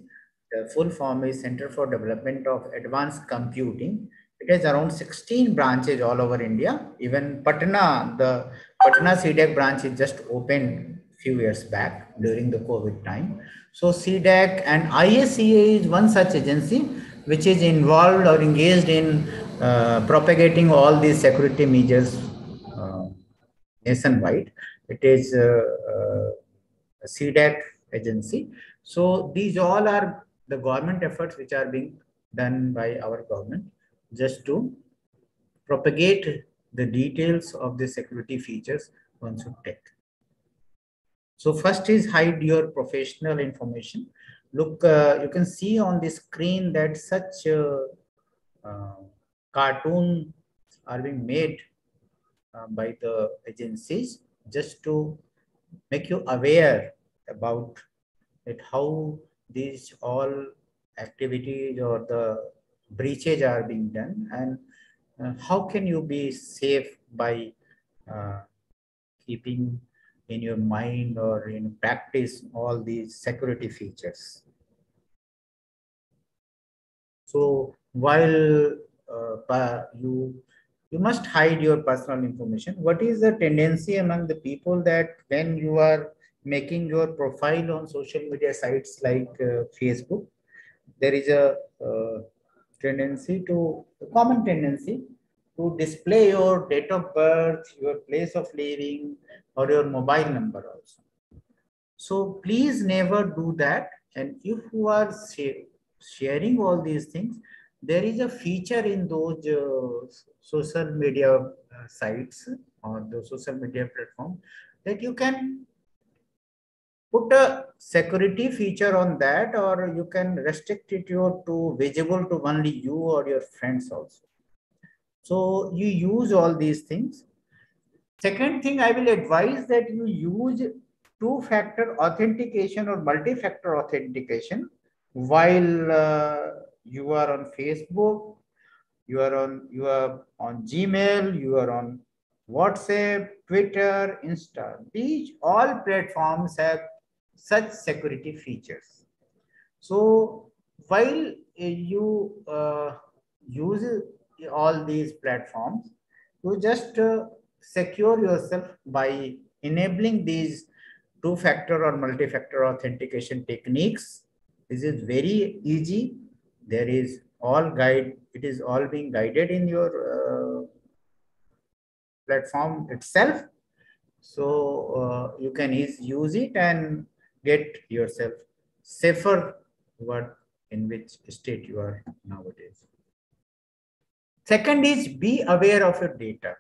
Speaker 3: The full form is Center for Development of Advanced Computing. It has around 16 branches all over India. Even Patna, the Patna CDAC branch is just opened a few years back during the COVID time. So CDAC and ISEA is one such agency which is involved or engaged in uh, propagating all these security measures uh, nationwide. It is uh, uh a CDAC agency. So these all are the government efforts which are being done by our government just to propagate the details of the security features one should take. So first is hide your professional information. Look, uh, you can see on the screen that such uh, uh, cartoons are being made uh, by the agencies just to make you aware about it, how these all activities or the breaches are being done and uh, how can you be safe by uh, keeping in your mind or in practice all these security features. So while uh, you you must hide your personal information. What is the tendency among the people that when you are making your profile on social media sites like uh, Facebook, there is a uh, tendency to, a common tendency to display your date of birth, your place of living, or your mobile number also. So please never do that. And if you are sharing all these things, there is a feature in those uh, social media uh, sites or the social media platform that you can put a security feature on that or you can restrict it to visible to only you or your friends also. So you use all these things. Second thing I will advise that you use two-factor authentication or multi-factor authentication while uh, you are on Facebook, you are on you are on Gmail, you are on WhatsApp, Twitter, Insta. These all platforms have such security features. So while you uh, use all these platforms, you just uh, secure yourself by enabling these two-factor or multi-factor authentication techniques. This is very easy. There is all guide, it is all being guided in your uh, platform itself. So uh, you can use it and get yourself safer what in which state you are nowadays. Second is be aware of your data.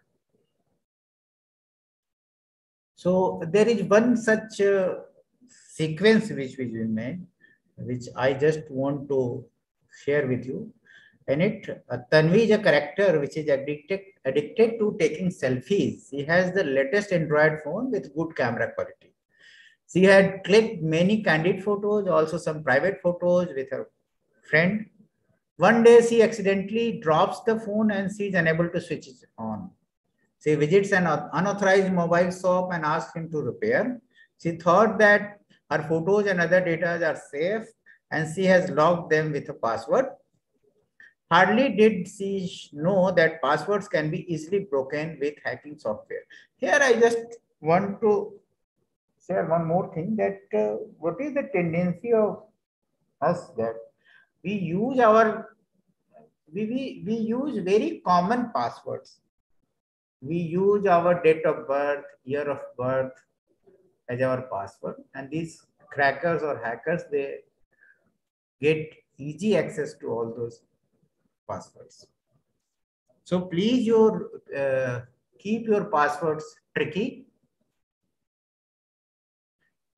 Speaker 3: So there is one such uh, sequence which we made, which I just want to share with you. In it, uh, Tanvi is a character which is addicted, addicted to taking selfies. She has the latest Android phone with good camera quality. She had clicked many candid photos, also some private photos with her friend. One day she accidentally drops the phone and she is unable to switch it on. She visits an unauthorized mobile shop and asks him to repair. She thought that her photos and other data are safe and she has logged them with a password. Hardly did she know that passwords can be easily broken with hacking software. Here I just want to share one more thing that uh, what is the tendency of us that we use our we, we, we use very common passwords we use our date of birth, year of birth as our password. And these crackers or hackers, they get easy access to all those passwords. So please your uh, keep your passwords tricky.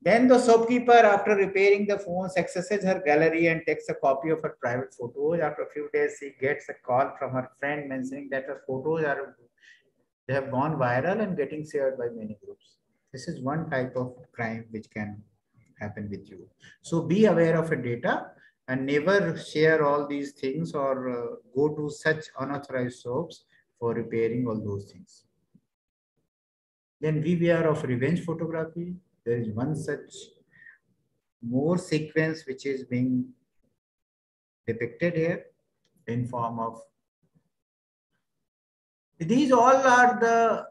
Speaker 3: Then the shopkeeper, after repairing the phone, accesses her gallery and takes a copy of her private photos. After a few days, she gets a call from her friend mentioning that her photos are they have gone viral and getting shared by many groups. This is one type of crime which can happen with you. So be aware of your data and never share all these things or uh, go to such unauthorized shops for repairing all those things. Then beware of revenge photography. There is one such more sequence which is being depicted here in form of these all are the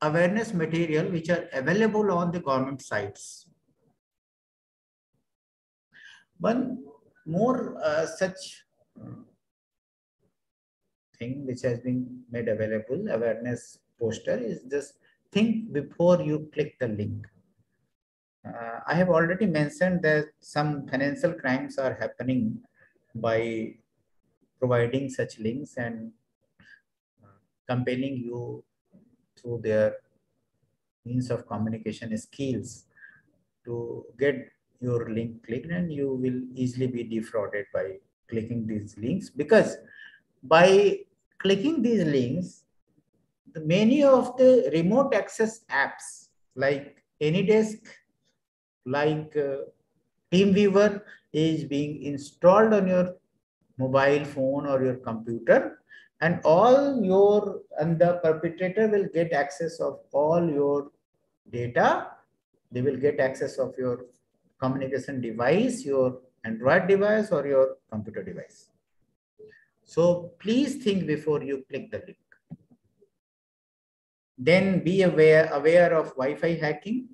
Speaker 3: awareness material which are available on the government sites. One more uh, such thing which has been made available, awareness poster is just think before you click the link. Uh, I have already mentioned that some financial crimes are happening by providing such links and compelling you through their means of communication skills to get your link clicked and you will easily be defrauded by clicking these links because by clicking these links the many of the remote access apps like AnyDesk, like uh, TeamViewer is being installed on your mobile phone or your computer and all your and the perpetrator will get access of all your data. They will get access of your communication device your android device or your computer device. So please think before you click the link. Then be aware aware of wi-fi hacking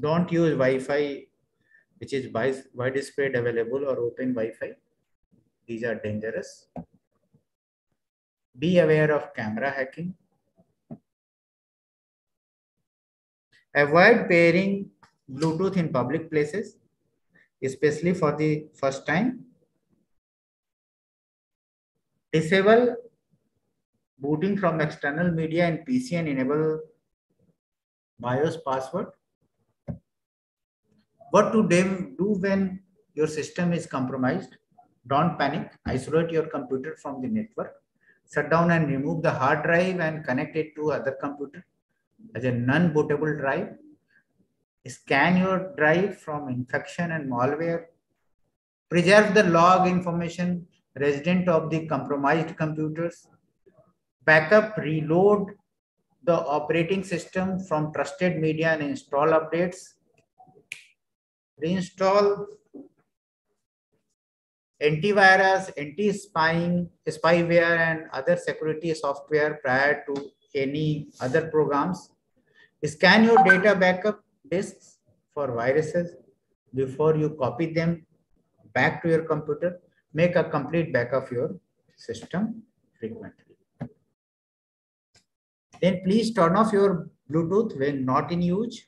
Speaker 3: don't use wi-fi which is widespread available or open wi-fi These are dangerous. Be aware of camera hacking. Avoid pairing Bluetooth in public places, especially for the first time. Disable booting from external media in PC and enable BIOS password. What to do when your system is compromised? Don't panic. Isolate your computer from the network. Shut down and remove the hard drive and connect it to other computer as a non-bootable drive. Scan your drive from infection and malware. Preserve the log information resident of the compromised computers. Backup, reload the operating system from trusted media and install updates. Reinstall antivirus, anti-spying, spyware, and other security software prior to any other programs. Scan your data backup disks for viruses before you copy them back to your computer. Make a complete backup of your system frequently. Then please turn off your Bluetooth when not in use.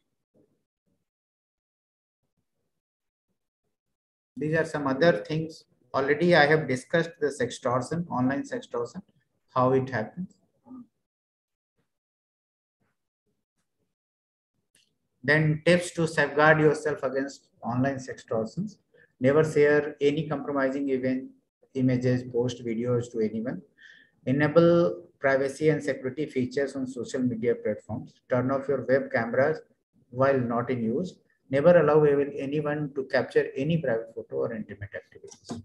Speaker 3: These are some other things Already I have discussed the sextortion, online sextortion, how it happens. Then tips to safeguard yourself against online sextortions. Never share any compromising event, images, post videos to anyone. Enable privacy and security features on social media platforms. Turn off your web cameras while not in use. Never allow anyone to capture any private photo or intimate activities.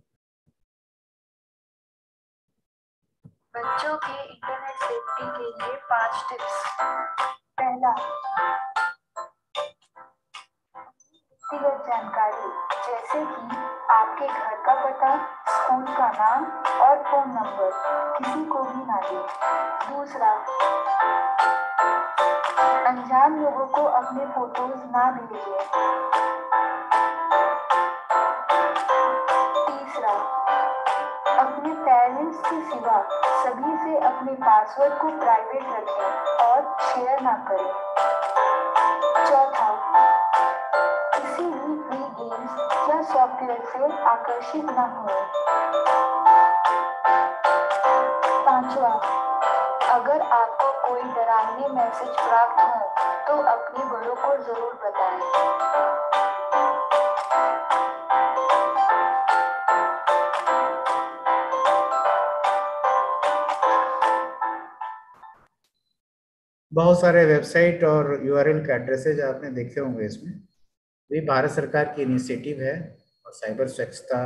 Speaker 4: बच्चों के internet safety के लिए पाँच tips पहला व्यक्तिगत जानकारी, जैसे कि आपके घर का पता स्कूल का नाम और फ़ोन नंबर किसी को भी ना दें दूसरा अनजान लोगों को अपने फ़ोटोज़ ना भेजें अपने पेरेंट्स के सिवा सभी से अपने पासवर्ड को प्राइवेट रखें और शेयर ना करें। चौथा, किसी भी फ्री गेम्स या सॉफ्टवेयर से आकर्षित ना हो। पांचवा, अगर आपको कोई डरावने मैसेज प्राप्त हो तो अपने बड़ों को ज़रूर बताएँ।
Speaker 3: बहुत सारे वेबसाइट और यूआरएल के एड्रेसेज आपने देखे होंगे इसमें। ये भारत सरकार की इनिशिएटिव है और साइबर स्वच्छता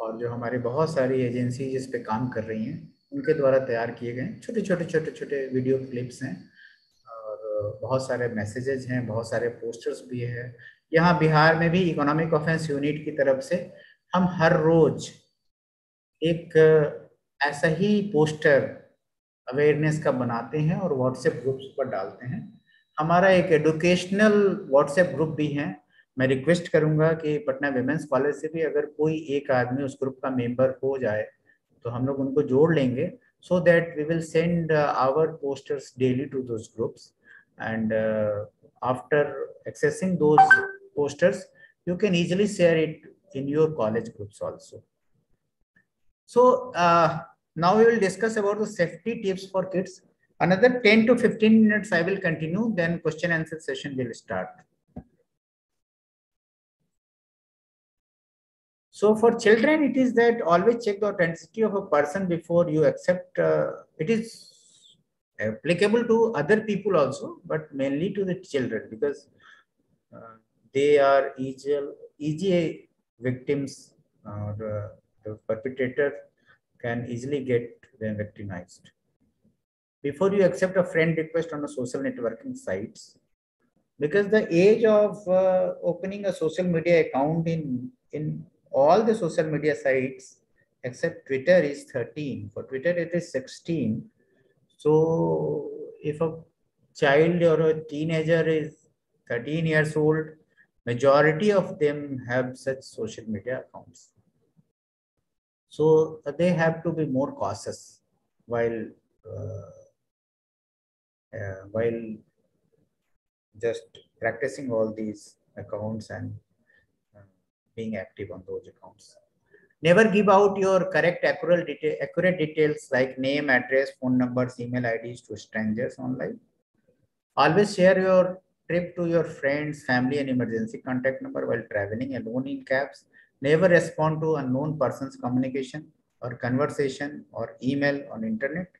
Speaker 3: और जो हमारी बहुत सारी एजेंसी जिस पे काम कर रही हैं। उनके द्वारा तैयार किए गए छोटे छोटे छोटे छोटे वीडियो क्लिप्स हैं और बहुत सारे मैसेजेज हैं, बहुत सारे पोस्टर्स भी है। यहाँ बिहार में भी इकोनॉमिक ऑफेंस यूनिट की तरफ़ से हम हर रोज एक ऐसा ही पोस्टर अवेयरनेस का बनाते हैं और व्हाट्सएप ग्रुप्स पर डालते हैं। हमारा एक एडुकेशनल व्हाट्सएप ग्रुप भी है। मैं रिक्वेस्ट करूँगा कि पटना वेमेंस कॉलेज से भी अगर कोई एक आदमी उस ग्रुप का मेंबर हो जाए तो हम लोग उनको जोड़ लेंगे so that we will send our posters daily to those groups and after accessing those posters you can easily share it in your college groups also so now you will discuss about the safety tips for kids another ten to fifteen minutes I will continue then question answer session will start So for children, it is that always check the authenticity of a person before you accept. Uh, it is applicable to other people also, but mainly to the children because uh, they are easy, easy victims. Uh, the, the perpetrator can easily get them victimized. Before you accept a friend request on a social networking sites, because the age of uh, opening a social media account in, in all the social media sites except Twitter is 13. For Twitter, it is 16. So if a child or a teenager is 13 years old, majority of them have such social media accounts. So they have to be more cautious while uh, uh, while just practicing all these accounts and being active on those accounts. Never give out your correct, accurate, detail, accurate details like name, address, phone numbers, email IDs to strangers online. Always share your trip to your friends, family, and emergency contact number while traveling alone in cabs. Never respond to unknown person's communication or conversation or email on internet.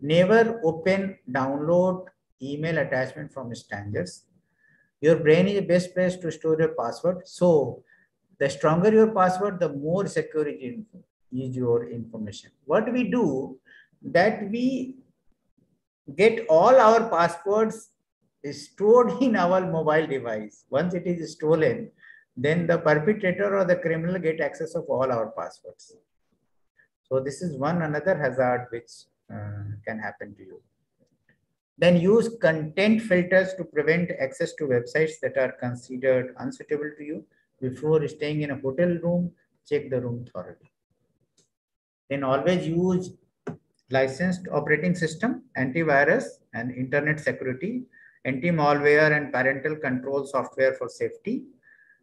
Speaker 3: Never open, download email attachment from strangers. Your brain is the best place to store your password. So the stronger your password, the more secure is your information. What we do that we get all our passwords stored in our mobile device. Once it is stolen, then the perpetrator or the criminal get access of all our passwords. So this is one another hazard which uh, can happen to you. Then use content filters to prevent access to websites that are considered unsuitable to you. Before staying in a hotel room, check the room thoroughly. Then always use licensed operating system, antivirus, and internet security, anti-malware and parental control software for safety.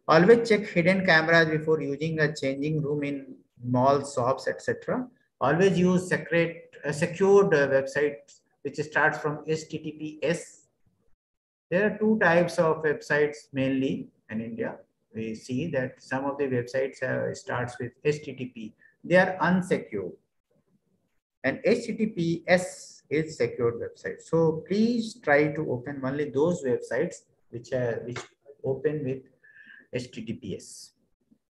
Speaker 3: Always check hidden cameras before using a changing room in malls, shops, etc. Always use secret, uh, secured uh, websites which starts from HTTPS. There are two types of websites mainly in India. We see that some of the websites uh, starts with HTTP. They are unsecured. And HTTPS is secured website. So please try to open only those websites which are which open with HTTPS.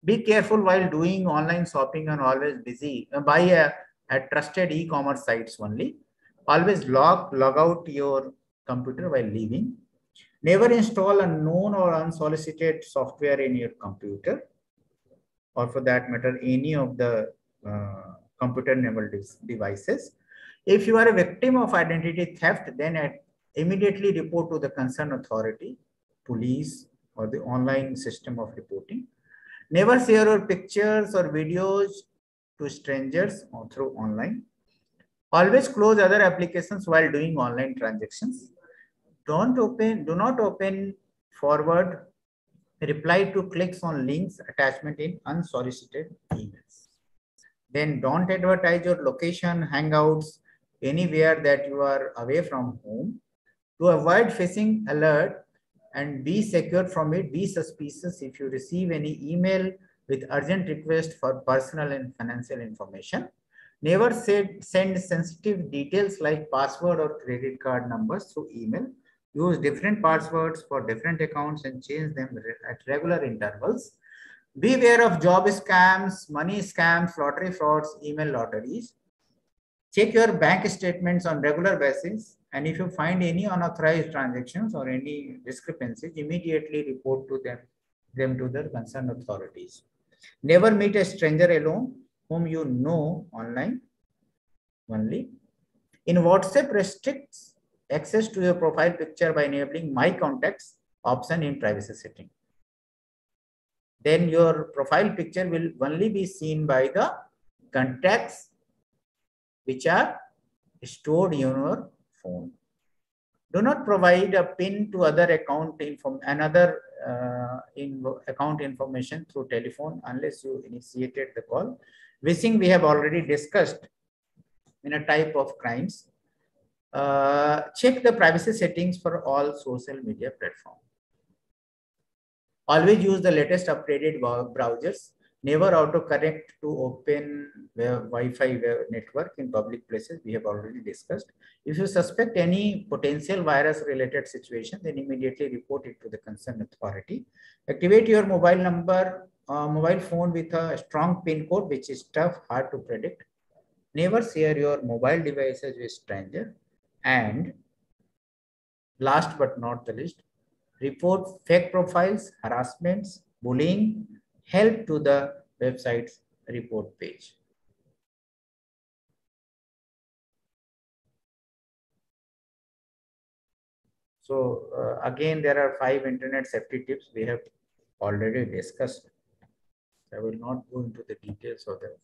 Speaker 3: Be careful while doing online shopping and always busy. Uh, buy a, a trusted e-commerce sites only Always log, log out your computer while leaving. Never install a known or unsolicited software in your computer or for that matter, any of the uh, computer-enabled devices. If you are a victim of identity theft, then immediately report to the concerned authority, police, or the online system of reporting. Never share your pictures or videos to strangers or through online. Always close other applications while doing online transactions. Don't open, do not open forward reply to clicks on links attachment in unsolicited emails. Then don't advertise your location, hangouts, anywhere that you are away from home. To avoid phishing alert and be secure from it, be suspicious if you receive any email with urgent request for personal and financial information. Never send sensitive details like password or credit card numbers through email. Use different passwords for different accounts and change them at regular intervals. Beware of job scams, money scams, lottery frauds, email lotteries. Check your bank statements on regular basis. And if you find any unauthorized transactions or any discrepancies, immediately report to them, them to the concerned authorities. Never meet a stranger alone whom you know online only. In WhatsApp restricts access to your profile picture by enabling my contacts option in privacy setting. Then your profile picture will only be seen by the contacts which are stored in your phone. Do not provide a PIN to other account info another uh, in account information through telephone unless you initiated the call Vishing we have already discussed in a type of crimes. Uh, check the privacy settings for all social media platforms. Always use the latest upgraded browsers. Never auto connect to open Wi-Fi network in public places. We have already discussed. If you suspect any potential virus related situation, then immediately report it to the concerned authority. Activate your mobile number uh, mobile phone with a strong pin code, which is tough, hard to predict. Never share your mobile devices with stranger. And last but not the least, report fake profiles, harassments, bullying, help to the website's report page. So uh, again, there are five internet safety tips we have already discussed. I will not go into the details of that.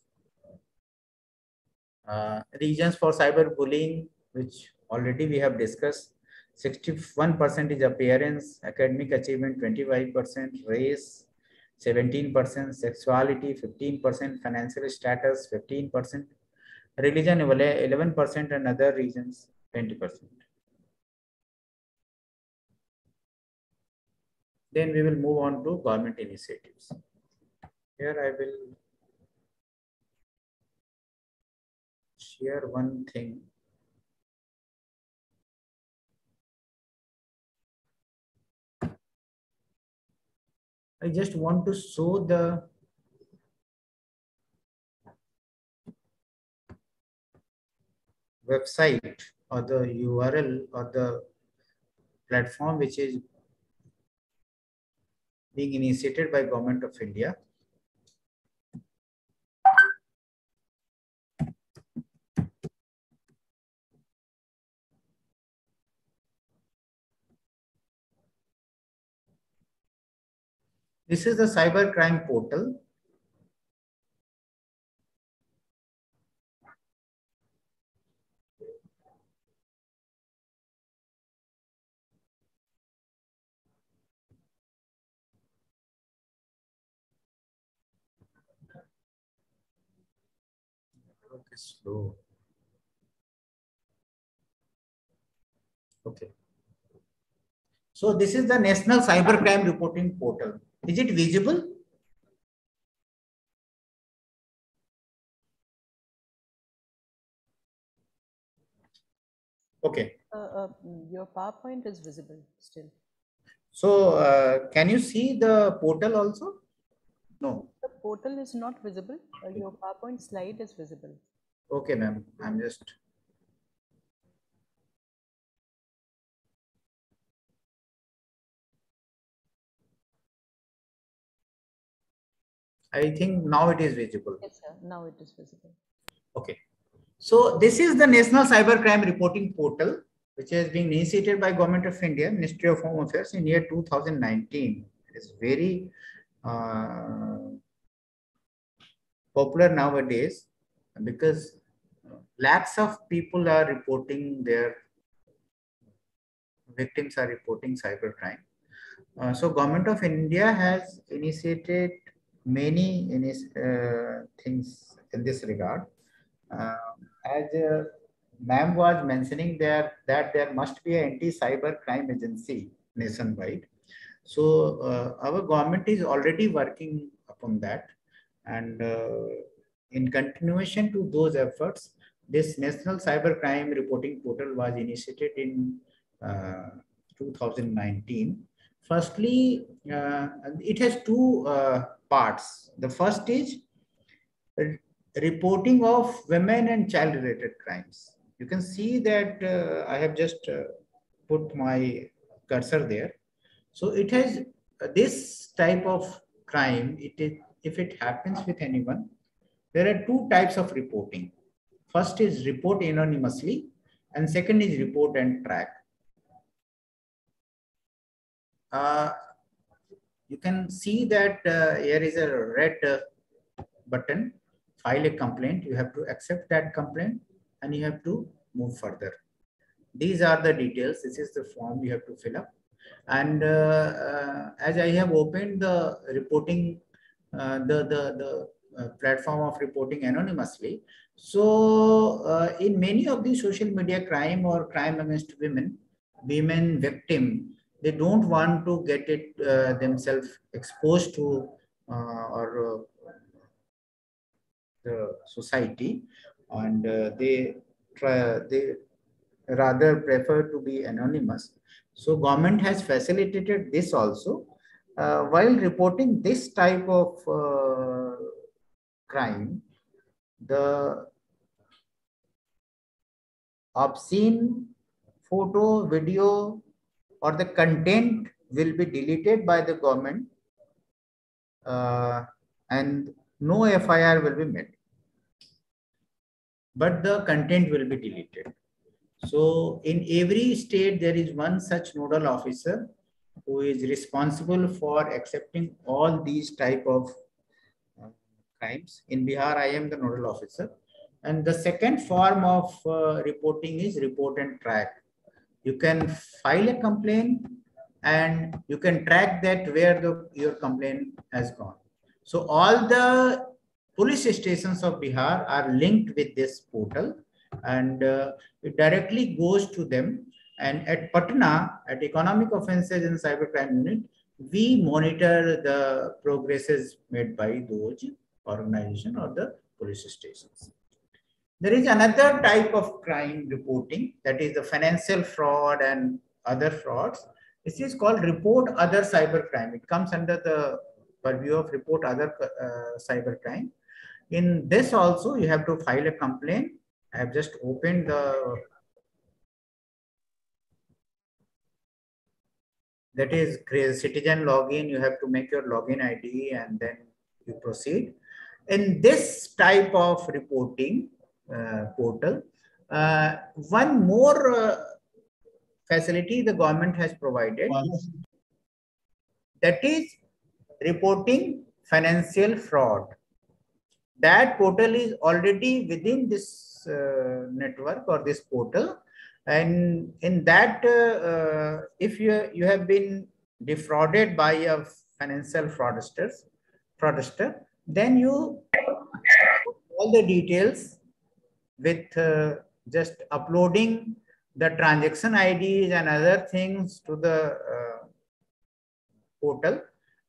Speaker 3: Uh, regions for cyberbullying, which already we have discussed, 61% is appearance, academic achievement 25%, race 17%, sexuality 15%, financial status 15%, religion 11%, and other regions 20%. Then we will move on to government initiatives. Here I will share one thing. I just want to show the website or the URL or the platform which is being initiated by government of India. This is the cyber crime portal. Okay, slow. Okay. So this is the National Cyber Crime Reporting Portal. Is it visible? Okay.
Speaker 1: Uh, uh, your PowerPoint is visible still.
Speaker 3: So uh, can you see the portal also? No.
Speaker 1: The portal is not visible. Your PowerPoint slide is visible.
Speaker 3: Okay, ma'am. I'm just. I think now it is visible.
Speaker 1: Yes, sir. Now it is visible.
Speaker 3: Okay. So this is the National Cyber Crime Reporting Portal, which has been initiated by Government of India, Ministry of Home Affairs in year 2019. It is very uh, popular nowadays because lakhs of people are reporting their victims are reporting cybercrime. Uh, so government of India has initiated many uh, things in this regard. Uh, as uh, ma'am was mentioning there that there must be an anti-cyber crime agency nationwide. So uh, our government is already working upon that. And uh, in continuation to those efforts, this National Cyber Crime Reporting Portal was initiated in uh, 2019. Firstly, it has two parts. The first is reporting of women and child related crimes. You can see that uh, I have just uh, put my cursor there. So it has uh, this type of crime, it is, if it happens with anyone, there are two types of reporting. First is report anonymously and second is report and track. You can see that uh, here is a red uh, button, file a complaint. You have to accept that complaint and you have to move further. These are the details. This is the form you have to fill up. And uh, uh as I have opened the reporting, uh, the, the, the uh, platform of reporting anonymously. So in many of the social media crime or crime against women, women victim they don't want to get it uh, themselves exposed to uh, or uh, the society. And uh, they try they rather prefer to be anonymous. So government has facilitated this also uh, while reporting this type of crime the obscene photo video or the content will be deleted by the government uh, and no FIR will be made. But the content will be deleted. So in every state, there is one such nodal officer who is responsible for accepting all these type of uh, crimes. In Bihar, I am the nodal officer. And the second form of uh, reporting is report and track. You can file a complaint and you can track that where the, your complaint has gone. So all the police stations of Bihar are linked with this portal and uh, it directly goes to them. And at Patna, at Economic Offences and Cybercrime Unit, we monitor the progresses made by those organization or the police stations. There is another type of crime reporting that is the financial fraud and other frauds. This is called report other cybercrime. It comes under the purview of report other uh, cybercrime. In this also, you have to file a complaint. I have just opened the that is citizen login. You have to make your login ID and then you proceed. In this type of reporting portal, uh, one more uh, facility the government has provided. That is reporting financial fraud. That portal is already within this uh, network or this portal. And in that, uh, uh, if you, you have been defrauded by a financial fraudster, fraudster, then you all the details with uh, just uploading the transaction IDs and other things to the uh, portal.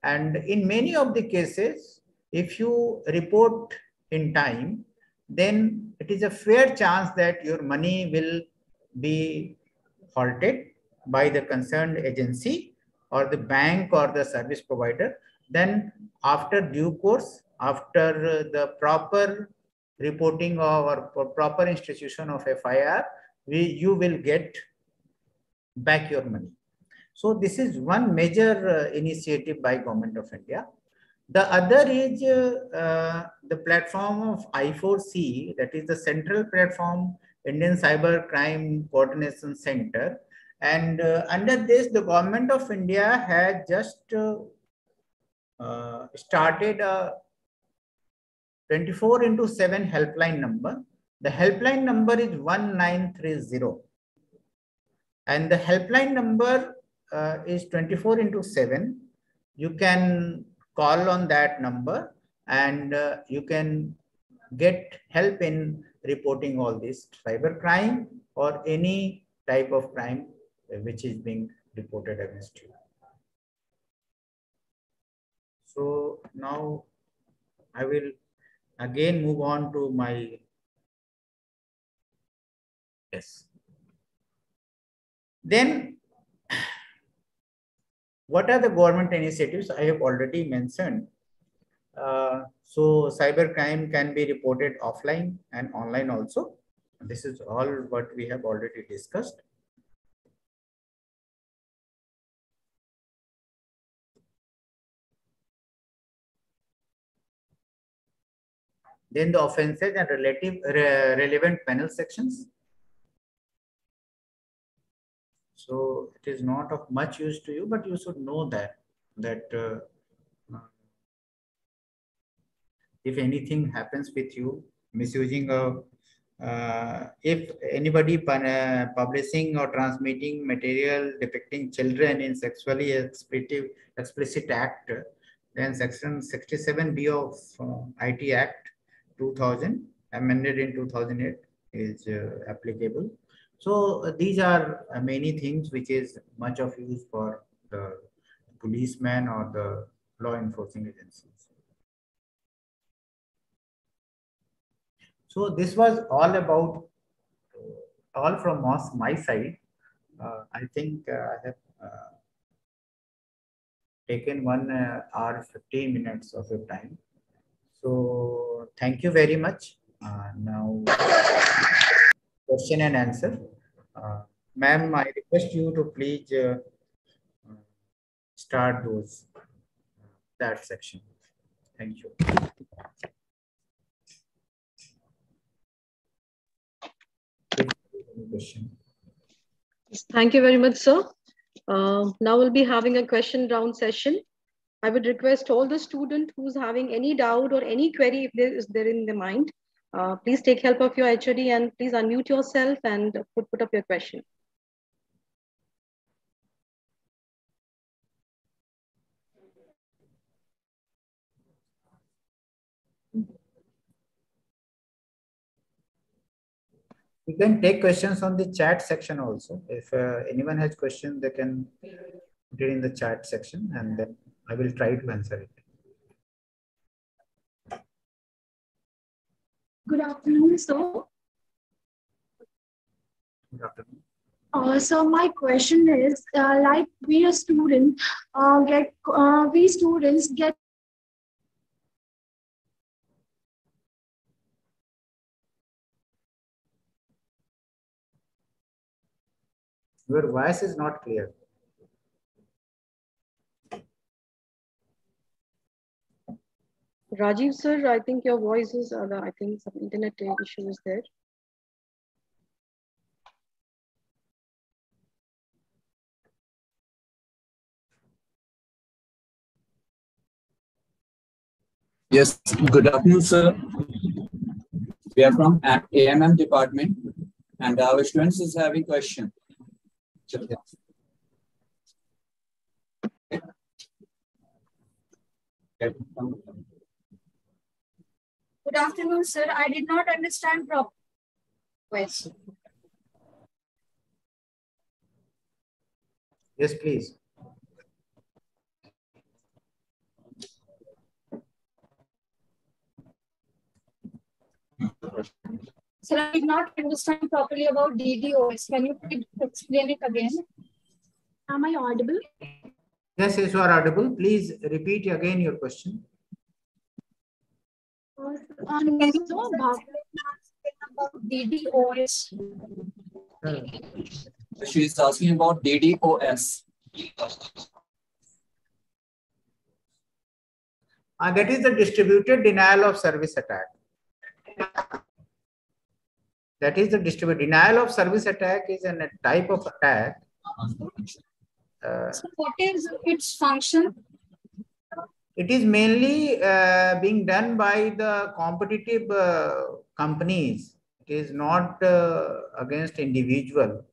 Speaker 3: And in many of the cases, if you report in time, then it is a fair chance that your money will be halted by the concerned agency or the bank or the service provider, then after due course, after the proper reporting or proper institution of FIR, we, you will get back your money. So this is one major uh, initiative by Government of India. The other is uh, uh, the platform of I4C, that is the central platform Indian Cyber Crime Coordination Center. And uh, under this, the government of India has just uh, uh, started a 24 into 7 helpline number. The helpline number is 1930. And the helpline number uh, is 24 into 7. You can call on that number and uh, you can get help in reporting all this cyber crime or any type of crime which is being reported against you. So now I will again move on to my, yes. Then what are the government initiatives I have already mentioned? Uh, so cybercrime can be reported offline and online also. This is all what we have already discussed. Then the offenses and relative re relevant penal sections. So it is not of much use to you, but you should know that that uh, if anything happens with you, misusing of, uh, if anybody uh, publishing or transmitting material depicting children in sexually explicit, explicit act, then section 67B of uh, IT Act 2000, amended in 2008, is uh, applicable. So uh, these are uh, many things which is much of use for the policeman or the law enforcing agencies. So this was all about, uh, all from my side. Uh, I think I have taken one hour, 15 minutes of your time. So thank you very much. Uh, now, question and answer. Ma'am, I request you to please start those, that section. Thank you.
Speaker 5: question. Thank you very much, sir. Uh, now we'll be having a question round session. I would request all the student who's having any doubt or any query if there is there in the mind, Uh, please take help of your HOD and please unmute yourself and put, put up your question.
Speaker 3: You can take questions on the chat section also. If uh, anyone has questions, they can put it in the chat section and then I will try to answer it.
Speaker 6: Good afternoon, sir.
Speaker 3: Good afternoon.
Speaker 6: Uh, so my question is, uh, like we a student uh, get, uh, we students get
Speaker 3: Your voice is not clear.
Speaker 5: Rajiv sir, I think your voice is, uh, I think some internet issue is there.
Speaker 7: Yes, good afternoon, sir. We are from AMM department and our students is having question.
Speaker 6: Good afternoon, sir. I did not understand properly. Question.
Speaker 3: Yes, please.
Speaker 6: Sir, I did not understand properly about DDoS. Can you please explain it again? Am I audible?
Speaker 3: Yes, yes, you are audible. Please repeat again your question.
Speaker 6: On about DDoS.
Speaker 7: She is asking about DDoS.
Speaker 3: Uh, that is the distributed denial of service attack. That is the distributed denial of service attack is a type of attack. Uh,
Speaker 6: So what is its function?
Speaker 3: It is mainly uh, being done by the competitive uh, companies. It is not uh, against individual.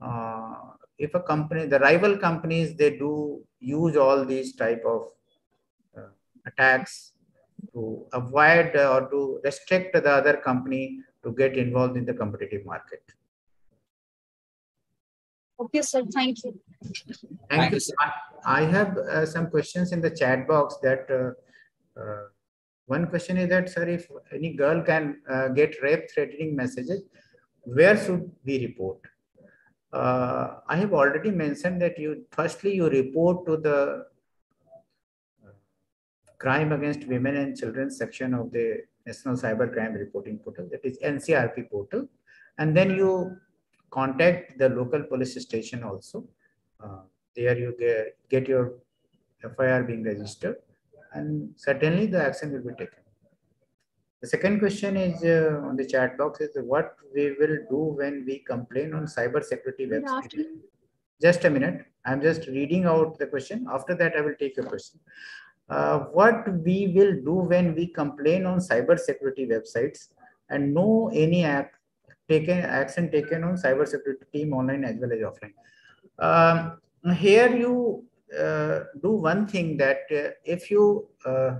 Speaker 3: Uh, if a company, the rival companies, they do use all these type of uh, attacks to avoid or to restrict the other company to get involved in the competitive market.
Speaker 6: Okay, sir. Thank you.
Speaker 3: Thank,
Speaker 7: Thank
Speaker 3: you.
Speaker 7: sir.
Speaker 3: I I have uh, some questions in the chat box that uh, uh, one question is that, sir, if any girl can uh, get rape threatening messages, where should we report? Uh, I have already mentioned that you, firstly, you report to the uh, crime against women and children section of the National Cyber Crime Reporting Portal, that is NCRP portal. And then you contact the local police station also. Uh, there you get, get your FIR being registered and certainly the action will be taken. The second question is uh, on the chat box is what we will do when we complain on cyber security website. Just a minute. I'm just reading out the question. After that, I will take your question. Uh, what we will do when we complain on cyber security websites and no any act taken action taken on cyber security team online as well as offline. Um, here you uh, do one thing that uh, if you uh,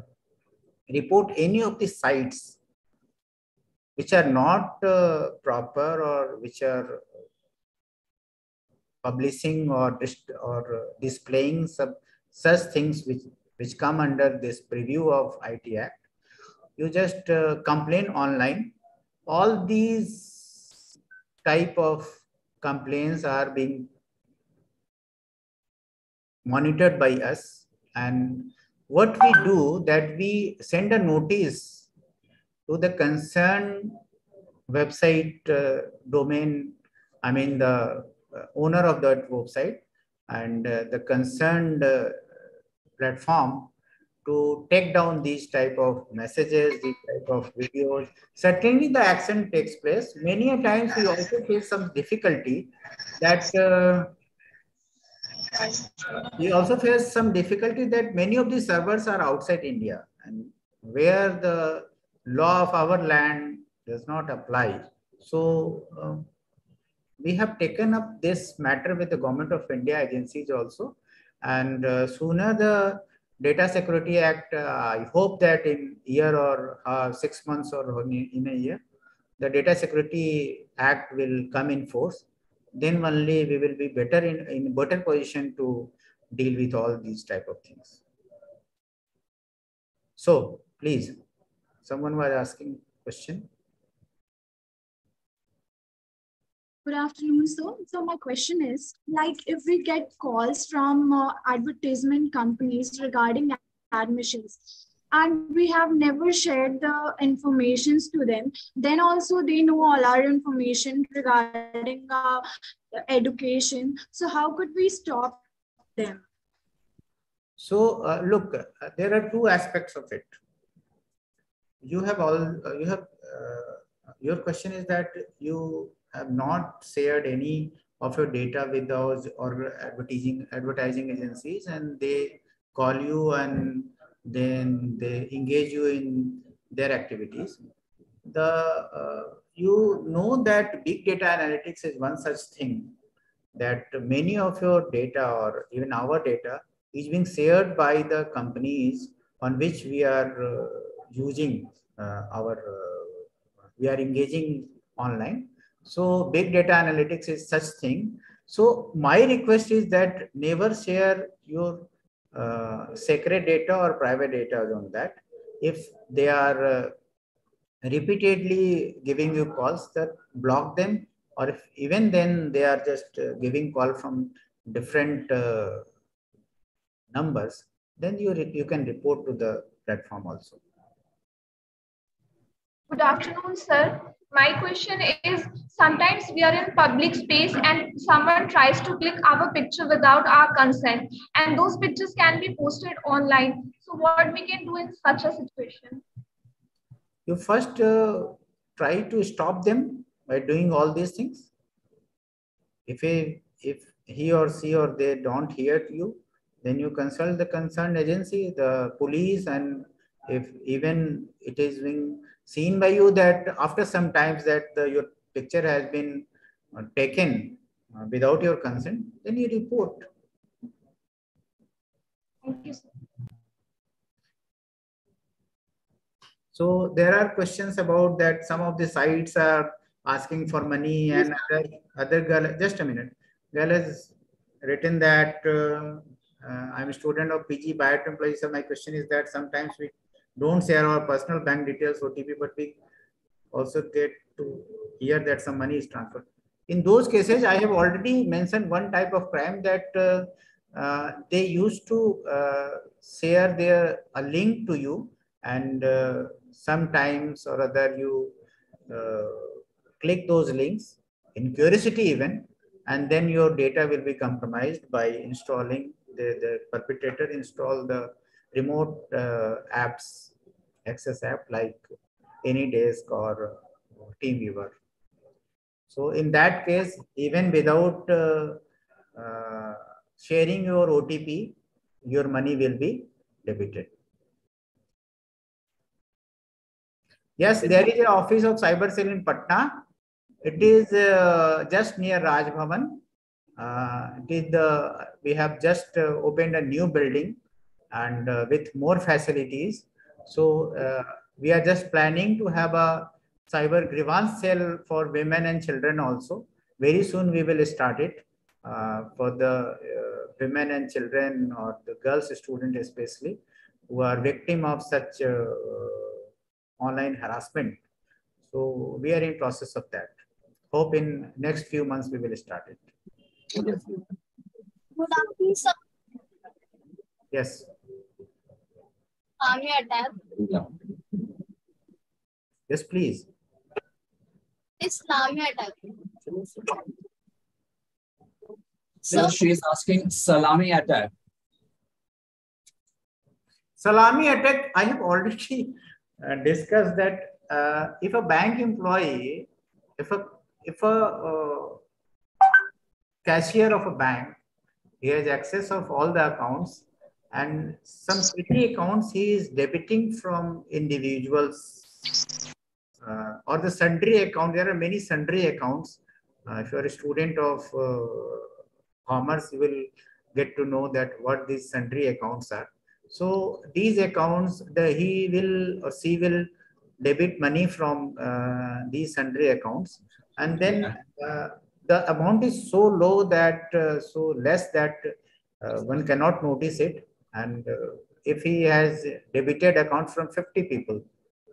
Speaker 3: report any of the sites which are not uh, proper or which are publishing or or displaying some such things which which come under this preview of IT Act, you just uh, complain online. All these type of complaints are being monitored by us. And what we do that we send a notice to the concerned website uh, domain i mean the uh, owner of that website and uh, the concerned uh, platform to take down these type of messages these type of videos certainly the action takes place many a times we also face some difficulty that uh, we also face some difficulty that many of these servers are outside India and where the law of our land does not apply. So um, we have taken up this matter with the government of India agencies also. And uh, sooner the Data Security Act, uh, I hope that in year or uh, six months or in a year, the Data Security Act will come in force. Then only we will be better in, in better position to deal with all these type of things. So please, someone was asking question.
Speaker 6: Good afternoon, sir. So my question is, like, if we get calls from uh, advertisement companies regarding admissions, and we have never shared the informations to them, then also they know all our information regarding uh, education. So how could we stop them?
Speaker 3: So uh, look, uh, there are two aspects of it. You have all, uh, you have, uh, your question is that you have not shared any of your data with those or advertising advertising agencies and they call you and then they engage you in their activities. The uh, you know that big data analytics is one such thing that many of your data or even our data is being shared by the companies on which we are uh, using uh, our uh, we are engaging online so big data analytics is such thing. So my request is that never share your uh, sacred data or private data on that. If they are uh, repeatedly giving you calls, that block them. Or if even then they are just uh, giving call from different uh, numbers, then you you can report to the platform also.
Speaker 8: Good afternoon, sir my question is sometimes we are in public space and someone tries to click our picture without our consent. And those pictures can be posted online. So what we can do in such a situation?
Speaker 3: You first uh, try to stop them by doing all these things. If he if he or she or they don't hear you then you consult the concerned agency the police and if even it is being seen by you that after some times that the, your picture has been uh, taken uh, without your consent, then you report.
Speaker 8: Thank you. Sir.
Speaker 3: So there are questions about that some of the sites are asking for money and other, other girl, just a minute. Girl has written that uh, uh, I'm a student of PG Biotechnology. So my question is that sometimes we don't share our personal bank details OTP, but we also get to hear that some money is transferred. In those cases, I have already mentioned one type of crime that uh, uh, they used to uh, share their a link to you, and uh, sometimes or other you uh, click those links in curiosity even, and then your data will be compromised by installing the, the perpetrator install the remote uh, apps, access app like AnyDesk or TeamViewer. So in that case, even without uh, uh, sharing your OTP, your money will be debited. Yes, there is an office of Cyber Cell in Patna. It is uh, just near Raj Bhavan. Uh, it is the, we have just uh, opened a new building and uh, with more facilities. So uh, we are just planning to have a cyber grievance cell for women and children also. Very soon we will start it uh, for the uh, women and children or the girls student especially who are victim of such uh, online harassment. So we are in process of that. Hope in next few months we will start it.
Speaker 6: Sir.
Speaker 3: Yes.
Speaker 6: Salami attack.
Speaker 3: Yes, please.
Speaker 6: Salami attack.
Speaker 7: So she is asking salami attack.
Speaker 3: Salami attack, I have already uh, discussed that uh, if a bank employee, if a if a uh, cashier of a bank, he has access of all the accounts and some petty accounts he is debiting from individuals uh, or the sundry account. There are many sundry accounts. Uh, if you are a student of uh, commerce, you will get to know that what these sundry accounts are. So these accounts, the he will or she will debit money from uh, these sundry accounts, and then uh, the amount is so low that uh, so less that uh, one cannot notice it. And uh, if he has debited account from 50 people,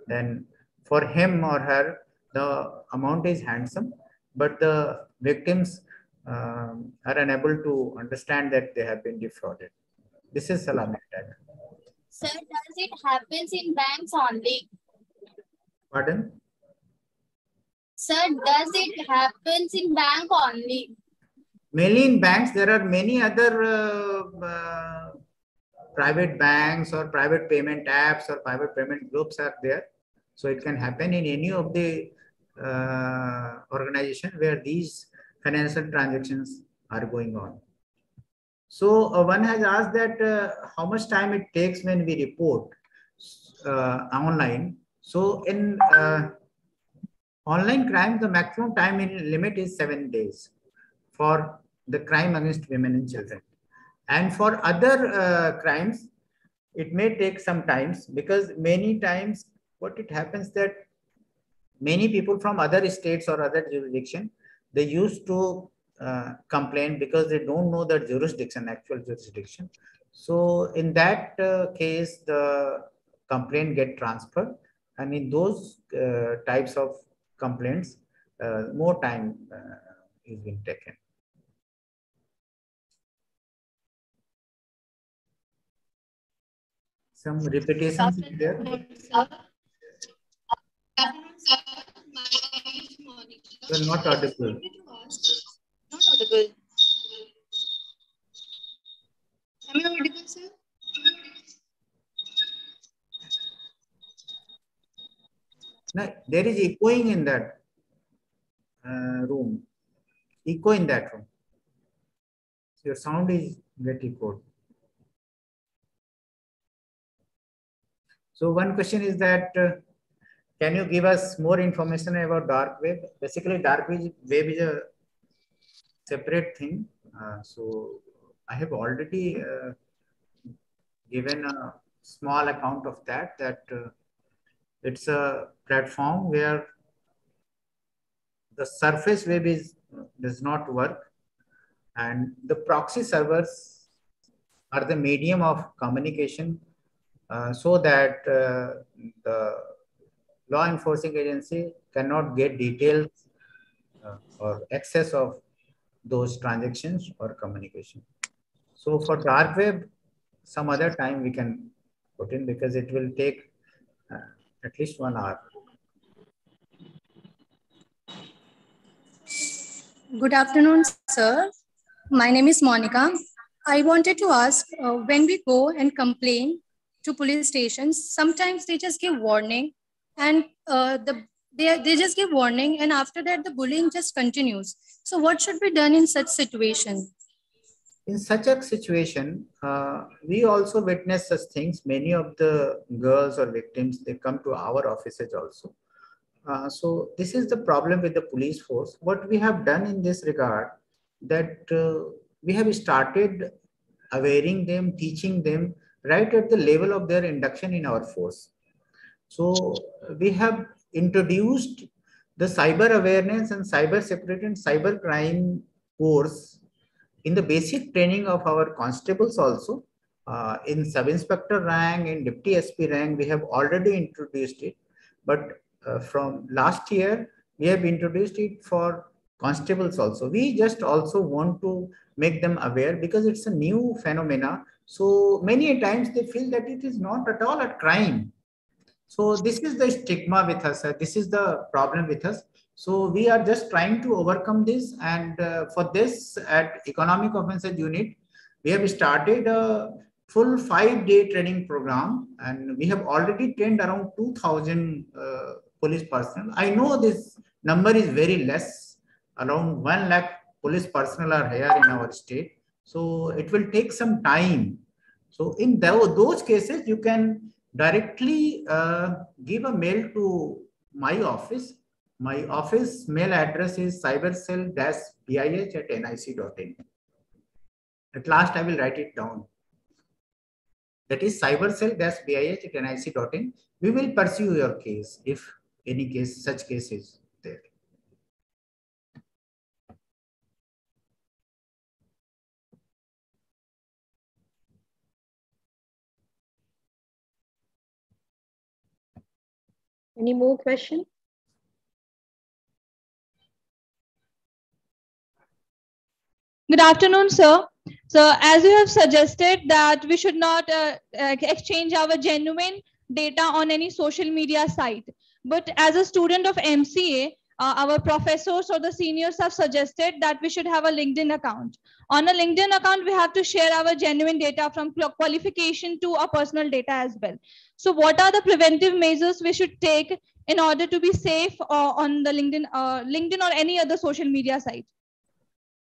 Speaker 3: then for him or her, the amount is handsome, but the victims um, are unable to understand that they have been defrauded. This is salami attack.
Speaker 9: Sir, does it happens in banks only?
Speaker 3: Pardon?
Speaker 9: Sir, does it happens in bank only?
Speaker 3: Mainly in banks, there are many other uh, uh, private banks or private payment apps or private payment groups are there. So it can happen in any of the uh, organization where these financial transactions are going on. So uh, one has asked that uh, how much time it takes when we report uh, online. So in uh, online crime, the maximum time limit is seven days for the crime against women and children. And for other uh, crimes, it may take some times because many times what it happens that many people from other states or other jurisdiction, they used to uh, complain because they don't know the jurisdiction, actual jurisdiction. So in that uh, case, the complaint get transferred. And in those uh, types of complaints, uh, more time uh, is being taken. Some repetitions is there. You're not audible.
Speaker 10: Not audible. Am I audible, sir?
Speaker 3: No, there is echoing in that uh, room. Echo in that room. Your sound is get echoed. So one question is that uh, can you give us more information about dark web? Basically, dark web is a separate thing. Uh, so I have already uh, given a small account of that. That uh, it's a platform where the surface web is does not work, and the proxy servers are the medium of communication, uh, so that uh, the law enforcing agency cannot get details uh, or access of those transactions or communication. So for dark web, some other time we can put in because it will take uh, at least one hour.
Speaker 11: Good afternoon, sir. My name is Monica. I wanted to ask uh, when we go and complain to police stations, sometimes they just give warning and uh, the they, they just give warning and after that the bullying just continues. So what should be done in such situation?
Speaker 3: In such a situation, uh, we also witness such things. Many of the girls or victims, they come to our offices also. Uh, so this is the problem with the police force. What we have done in this regard, that uh, we have started awareing them, teaching them right at the level of their induction in our force. So we have introduced the cyber awareness and cyber security and cyber crime course in the basic training of our constables also. Uh, in sub-inspector rank, in deputy SP rank, we have already introduced it. But uh, from last year, we have introduced it for constables also. We just also want to make them aware because it's a new phenomena. So many times they feel that it is not at all a crime. So this is the stigma with us. Uh, this is the problem with us. So we are just trying to overcome this. And uh, for this at Economic Offences Unit, we have started a full five-day training program. And we have already trained around 2,000 uh, police personnel. I know this number is very less. Around 1 lakh police personnel are here in our state. So it will take some time. So in those cases, you can directly uh, give a mail to my office. My office mail address is cybercell-bih at nic.in. At last, I will write it down. That is cybercell-bih at nic.in. We will pursue your case if any case, such case
Speaker 5: Any more questions?
Speaker 12: Good afternoon, sir. So as you have suggested that we should not uh, uh, exchange our genuine data on any social media site. But as a student of MCA, uh, our professors or the seniors have suggested that we should have a LinkedIn account. On a LinkedIn account, we have to share our genuine data from qualification to our personal data as well. So what are the preventive measures we should take in order to be safe uh, on the LinkedIn, uh, LinkedIn or any other social media site?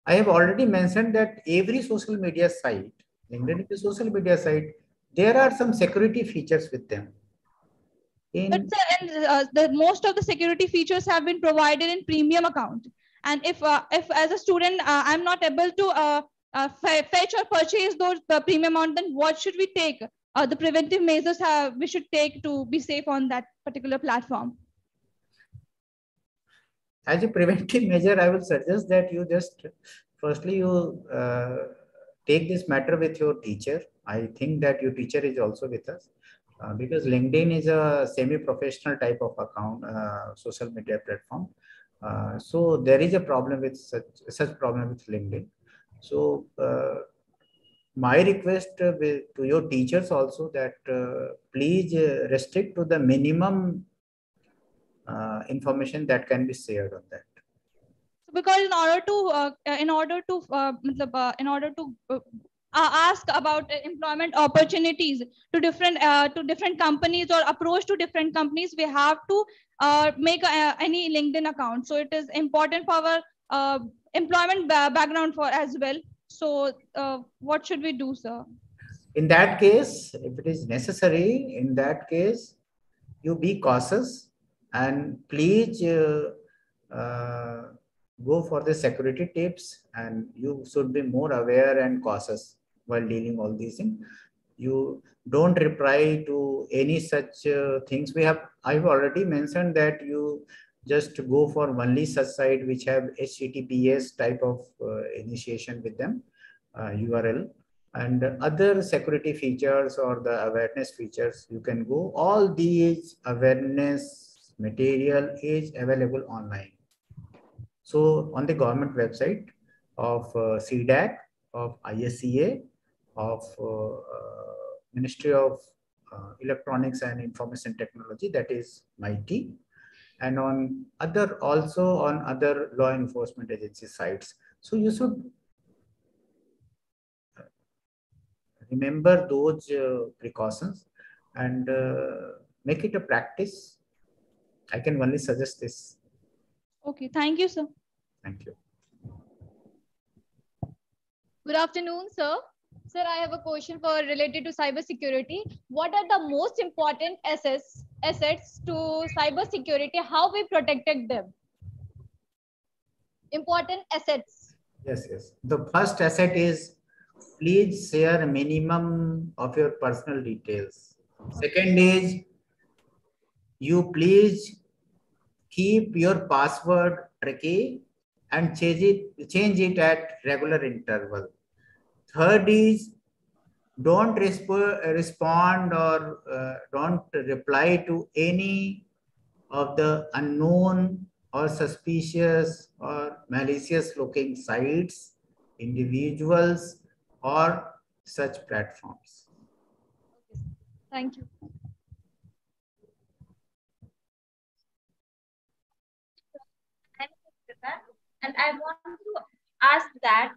Speaker 3: I have already mentioned that every social media site, LinkedIn is a social media site, there are some security features with them.
Speaker 12: In but sir, and, uh, the most of the security features have been provided in premium account. And if uh, if as a student uh, I'm not able to uh, fetch or purchase those the premium amount, then what should we take? Uh, the preventive measures have, we should take to be safe on that particular platform.
Speaker 3: As a preventive measure, I will suggest that you just firstly you take this matter with your teacher. I think that your teacher is also with us uh, because LinkedIn is a semi-professional type of account, uh, social media platform. Uh, so there is a problem with such such problem with LinkedIn. So uh, my request with, to your teachers also that uh, please restrict to the minimum information that can be shared on that.
Speaker 12: Because in order to in order to in order to uh, ask about employment opportunities to different uh, to different companies or approach to different companies we have to uh, make any linkedin account. So it is important for our uh, employment background for as well so uh, what should we do sir?
Speaker 3: In that case if it is necessary in that case you be cautious and please uh, go for the security tips and you should be more aware and cautious while dealing all these things. You don't reply to any such uh, things. We have i've already mentioned that you just go for only such site which have https type of uh, initiation with them uh, url and other security features or the awareness features you can go. All these awareness material is available online. So on the government website of uh, CDAC, of ISCA, of uh, uh, Ministry of uh, Electronics and Information Technology, that is MeitY, and on other also on other law enforcement agency sites. So you should remember those uh, precautions and uh, make it a practice. I can only suggest this.
Speaker 12: Okay, thank you, sir.
Speaker 3: Thank you.
Speaker 13: Good afternoon, sir. Sir, I have a question for related to cyber security. What are the most important assets assets to cyber security? How we protected them? Important assets.
Speaker 3: Yes, yes. The first asset is please share a minimum of your personal details. Second is you please keep your password tricky and change it, change it at regular interval. Third is don't resp- respond or uh, don't reply to any of the unknown or suspicious or malicious looking sites, individuals, or such platforms.
Speaker 13: Thank you.
Speaker 14: And I want to ask that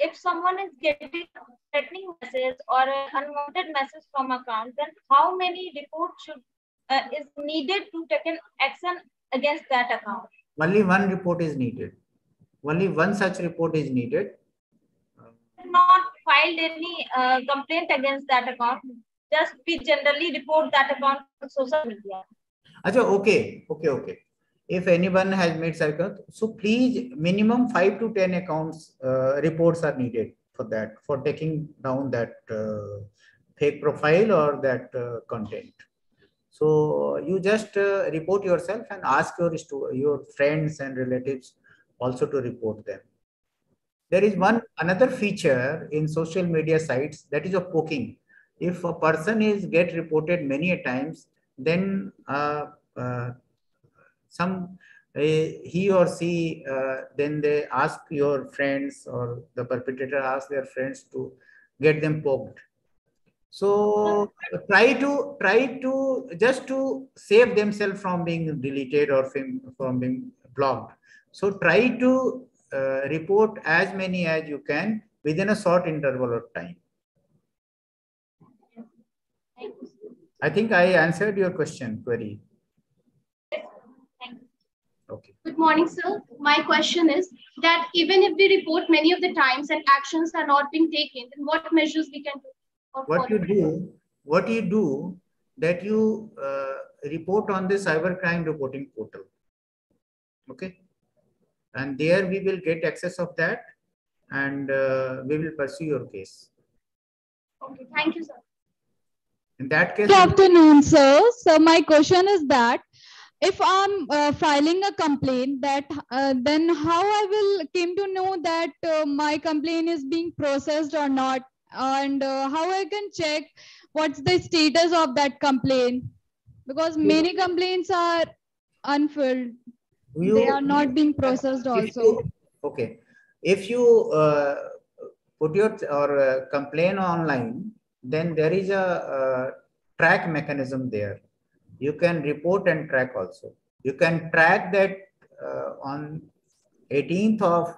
Speaker 14: if someone is getting threatening message or an unwanted message from account, then how many reports should uh, is needed to take an action against that account?
Speaker 3: Only one report is needed. Only one such report is needed.
Speaker 14: Not filed any uh, complaint against that account. Just we generally report that account on social media.
Speaker 3: Acha, okay, okay, okay. If anyone has made cyber, so please minimum five to 10 accounts uh, reports are needed for that, for taking down that uh, fake profile or that uh, content. So you just uh, report yourself and ask your, your friends and relatives also to report them. There is one another feature in social media sites that is of poking. If a person is get reported many a times, then uh, uh, some uh, he or she uh, then they ask your friends or the perpetrator ask their friends to get them poked. So try to try to just to save themselves from being deleted or from, from being blocked. So try to uh, report as many as you can within a short interval of time. I think i answered your question query Okay.
Speaker 15: Good morning, sir. My question is that even if we report many of the times and actions are not being taken, then what measures we can do?
Speaker 3: What you do, what you do, that you uh, report on the cybercrime reporting portal. Okay. And there we will get access of that and uh, we will pursue your case.
Speaker 15: Okay, thank you, sir.
Speaker 3: In that case,
Speaker 12: Good afternoon, sir. So my question is that if i'm uh, filing a complaint that uh, then how i will came to know that uh, my complaint is being processed or not? And uh, how i can check what's the status of that complaint? Because many complaints are unfilled.
Speaker 3: You,
Speaker 12: they are not being processed also.
Speaker 3: you, okay. If you uh, put your or uh, complain online then there is a track mechanism there you can report and track also. You can track that uh, on 18th of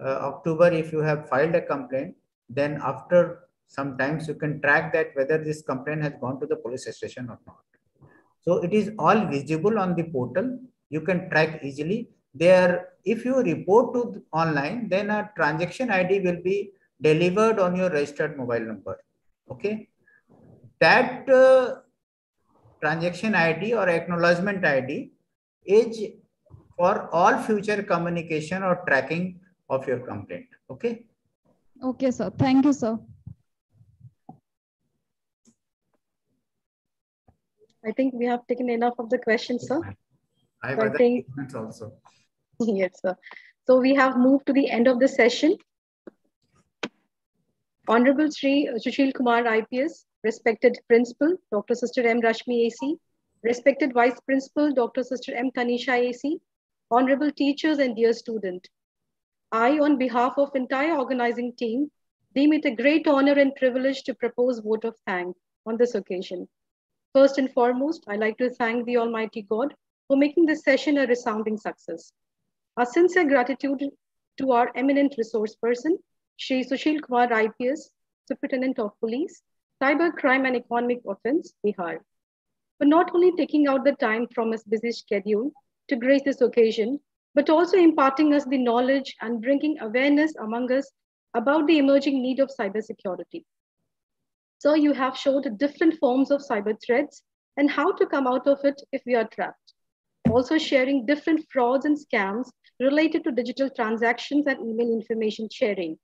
Speaker 3: uh, October if you have filed a complaint, then after sometimes you can track that whether this complaint has gone to the police station or not. So it is all visible on the portal. You can track easily. There, if you report to online, then a transaction ID will be delivered on your registered mobile number. Okay. That uh, transaction ID or acknowledgement ID is for all future communication or tracking of your complaint. Okay.
Speaker 12: Okay, sir. Thank you, sir.
Speaker 5: I think we have taken enough of the questions, sir.
Speaker 3: I have other
Speaker 5: think...
Speaker 3: also.
Speaker 5: yes, sir. So we have moved to the end of the session. Honorable Sri Sushil Kumar IPS respected Principal, Dr. Sister M. Rashmi AC, respected Vice Principal, Dr. Sister M. Tanisha AC, honorable teachers and dear student. I, on behalf of entire organizing team, deem it a great honor and privilege to propose vote of thanks on this occasion. First and foremost, I'd like to thank the Almighty God for making this session a resounding success. Our sincere gratitude to our eminent resource person, Shri Sushil Kumar IPS, Superintendent of Police, Cyber Crime and Economic Offense, Bihar, for not only taking out the time from his busy schedule to grace this occasion, but also imparting us the knowledge and bringing awareness among us about the emerging need of cybersecurity. So you have showed different forms of cyber threats and how to come out of it if we are trapped. Also sharing different frauds and scams related to digital transactions and email information sharing.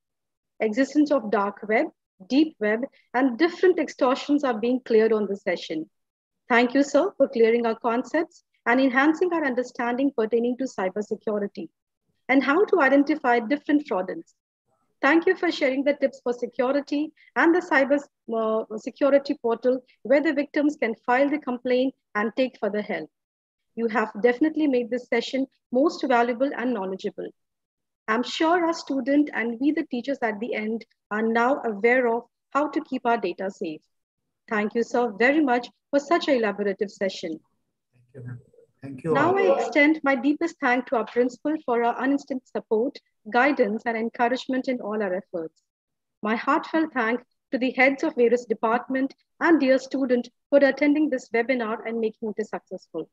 Speaker 5: Existence of dark web deep web, and different extortions are being cleared on the session. Thank you, sir, for clearing our concepts and enhancing our understanding pertaining to cybersecurity and how to identify different fraudulence. Thank you for sharing the tips for security and the cyber uh, security portal where the victims can file the complaint and take further help. You have definitely made this session most valuable and knowledgeable. I'm sure our student and we the teachers at the end are now aware of how to keep our data safe. Thank you, sir, very much for such a elaborative session.
Speaker 3: Thank you. Thank you.
Speaker 5: Now I extend my deepest thanks to our principal for our uninterrupted support, guidance, and encouragement in all our efforts. My heartfelt thanks to the heads of various departments and dear student for attending this webinar and making it successful.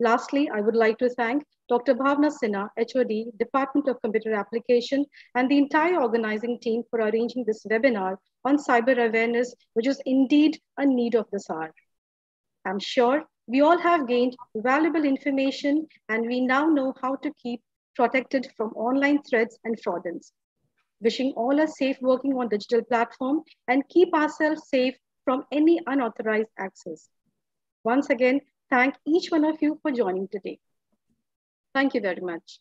Speaker 5: Lastly, I would like to thank Dr. Bhavna Sinha, HOD, Department of Computer Application, and the entire organizing team for arranging this webinar on cyber awareness, which is indeed a need of this hour. I'm sure We all have gained valuable information and we now know how to keep protected from online threats and fraudulence. Wishing all a safe working on digital platform and keep ourselves safe from any unauthorized access. Once again, thank each one of you for joining today. Thank you very much.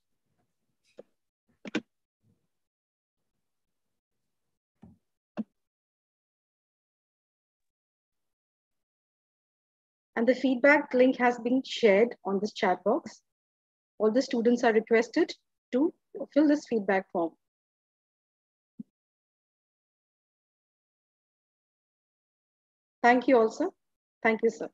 Speaker 5: And the feedback link has been shared on this chat box. All the students are requested to fill this feedback form. Thank you also. Thank you, sir.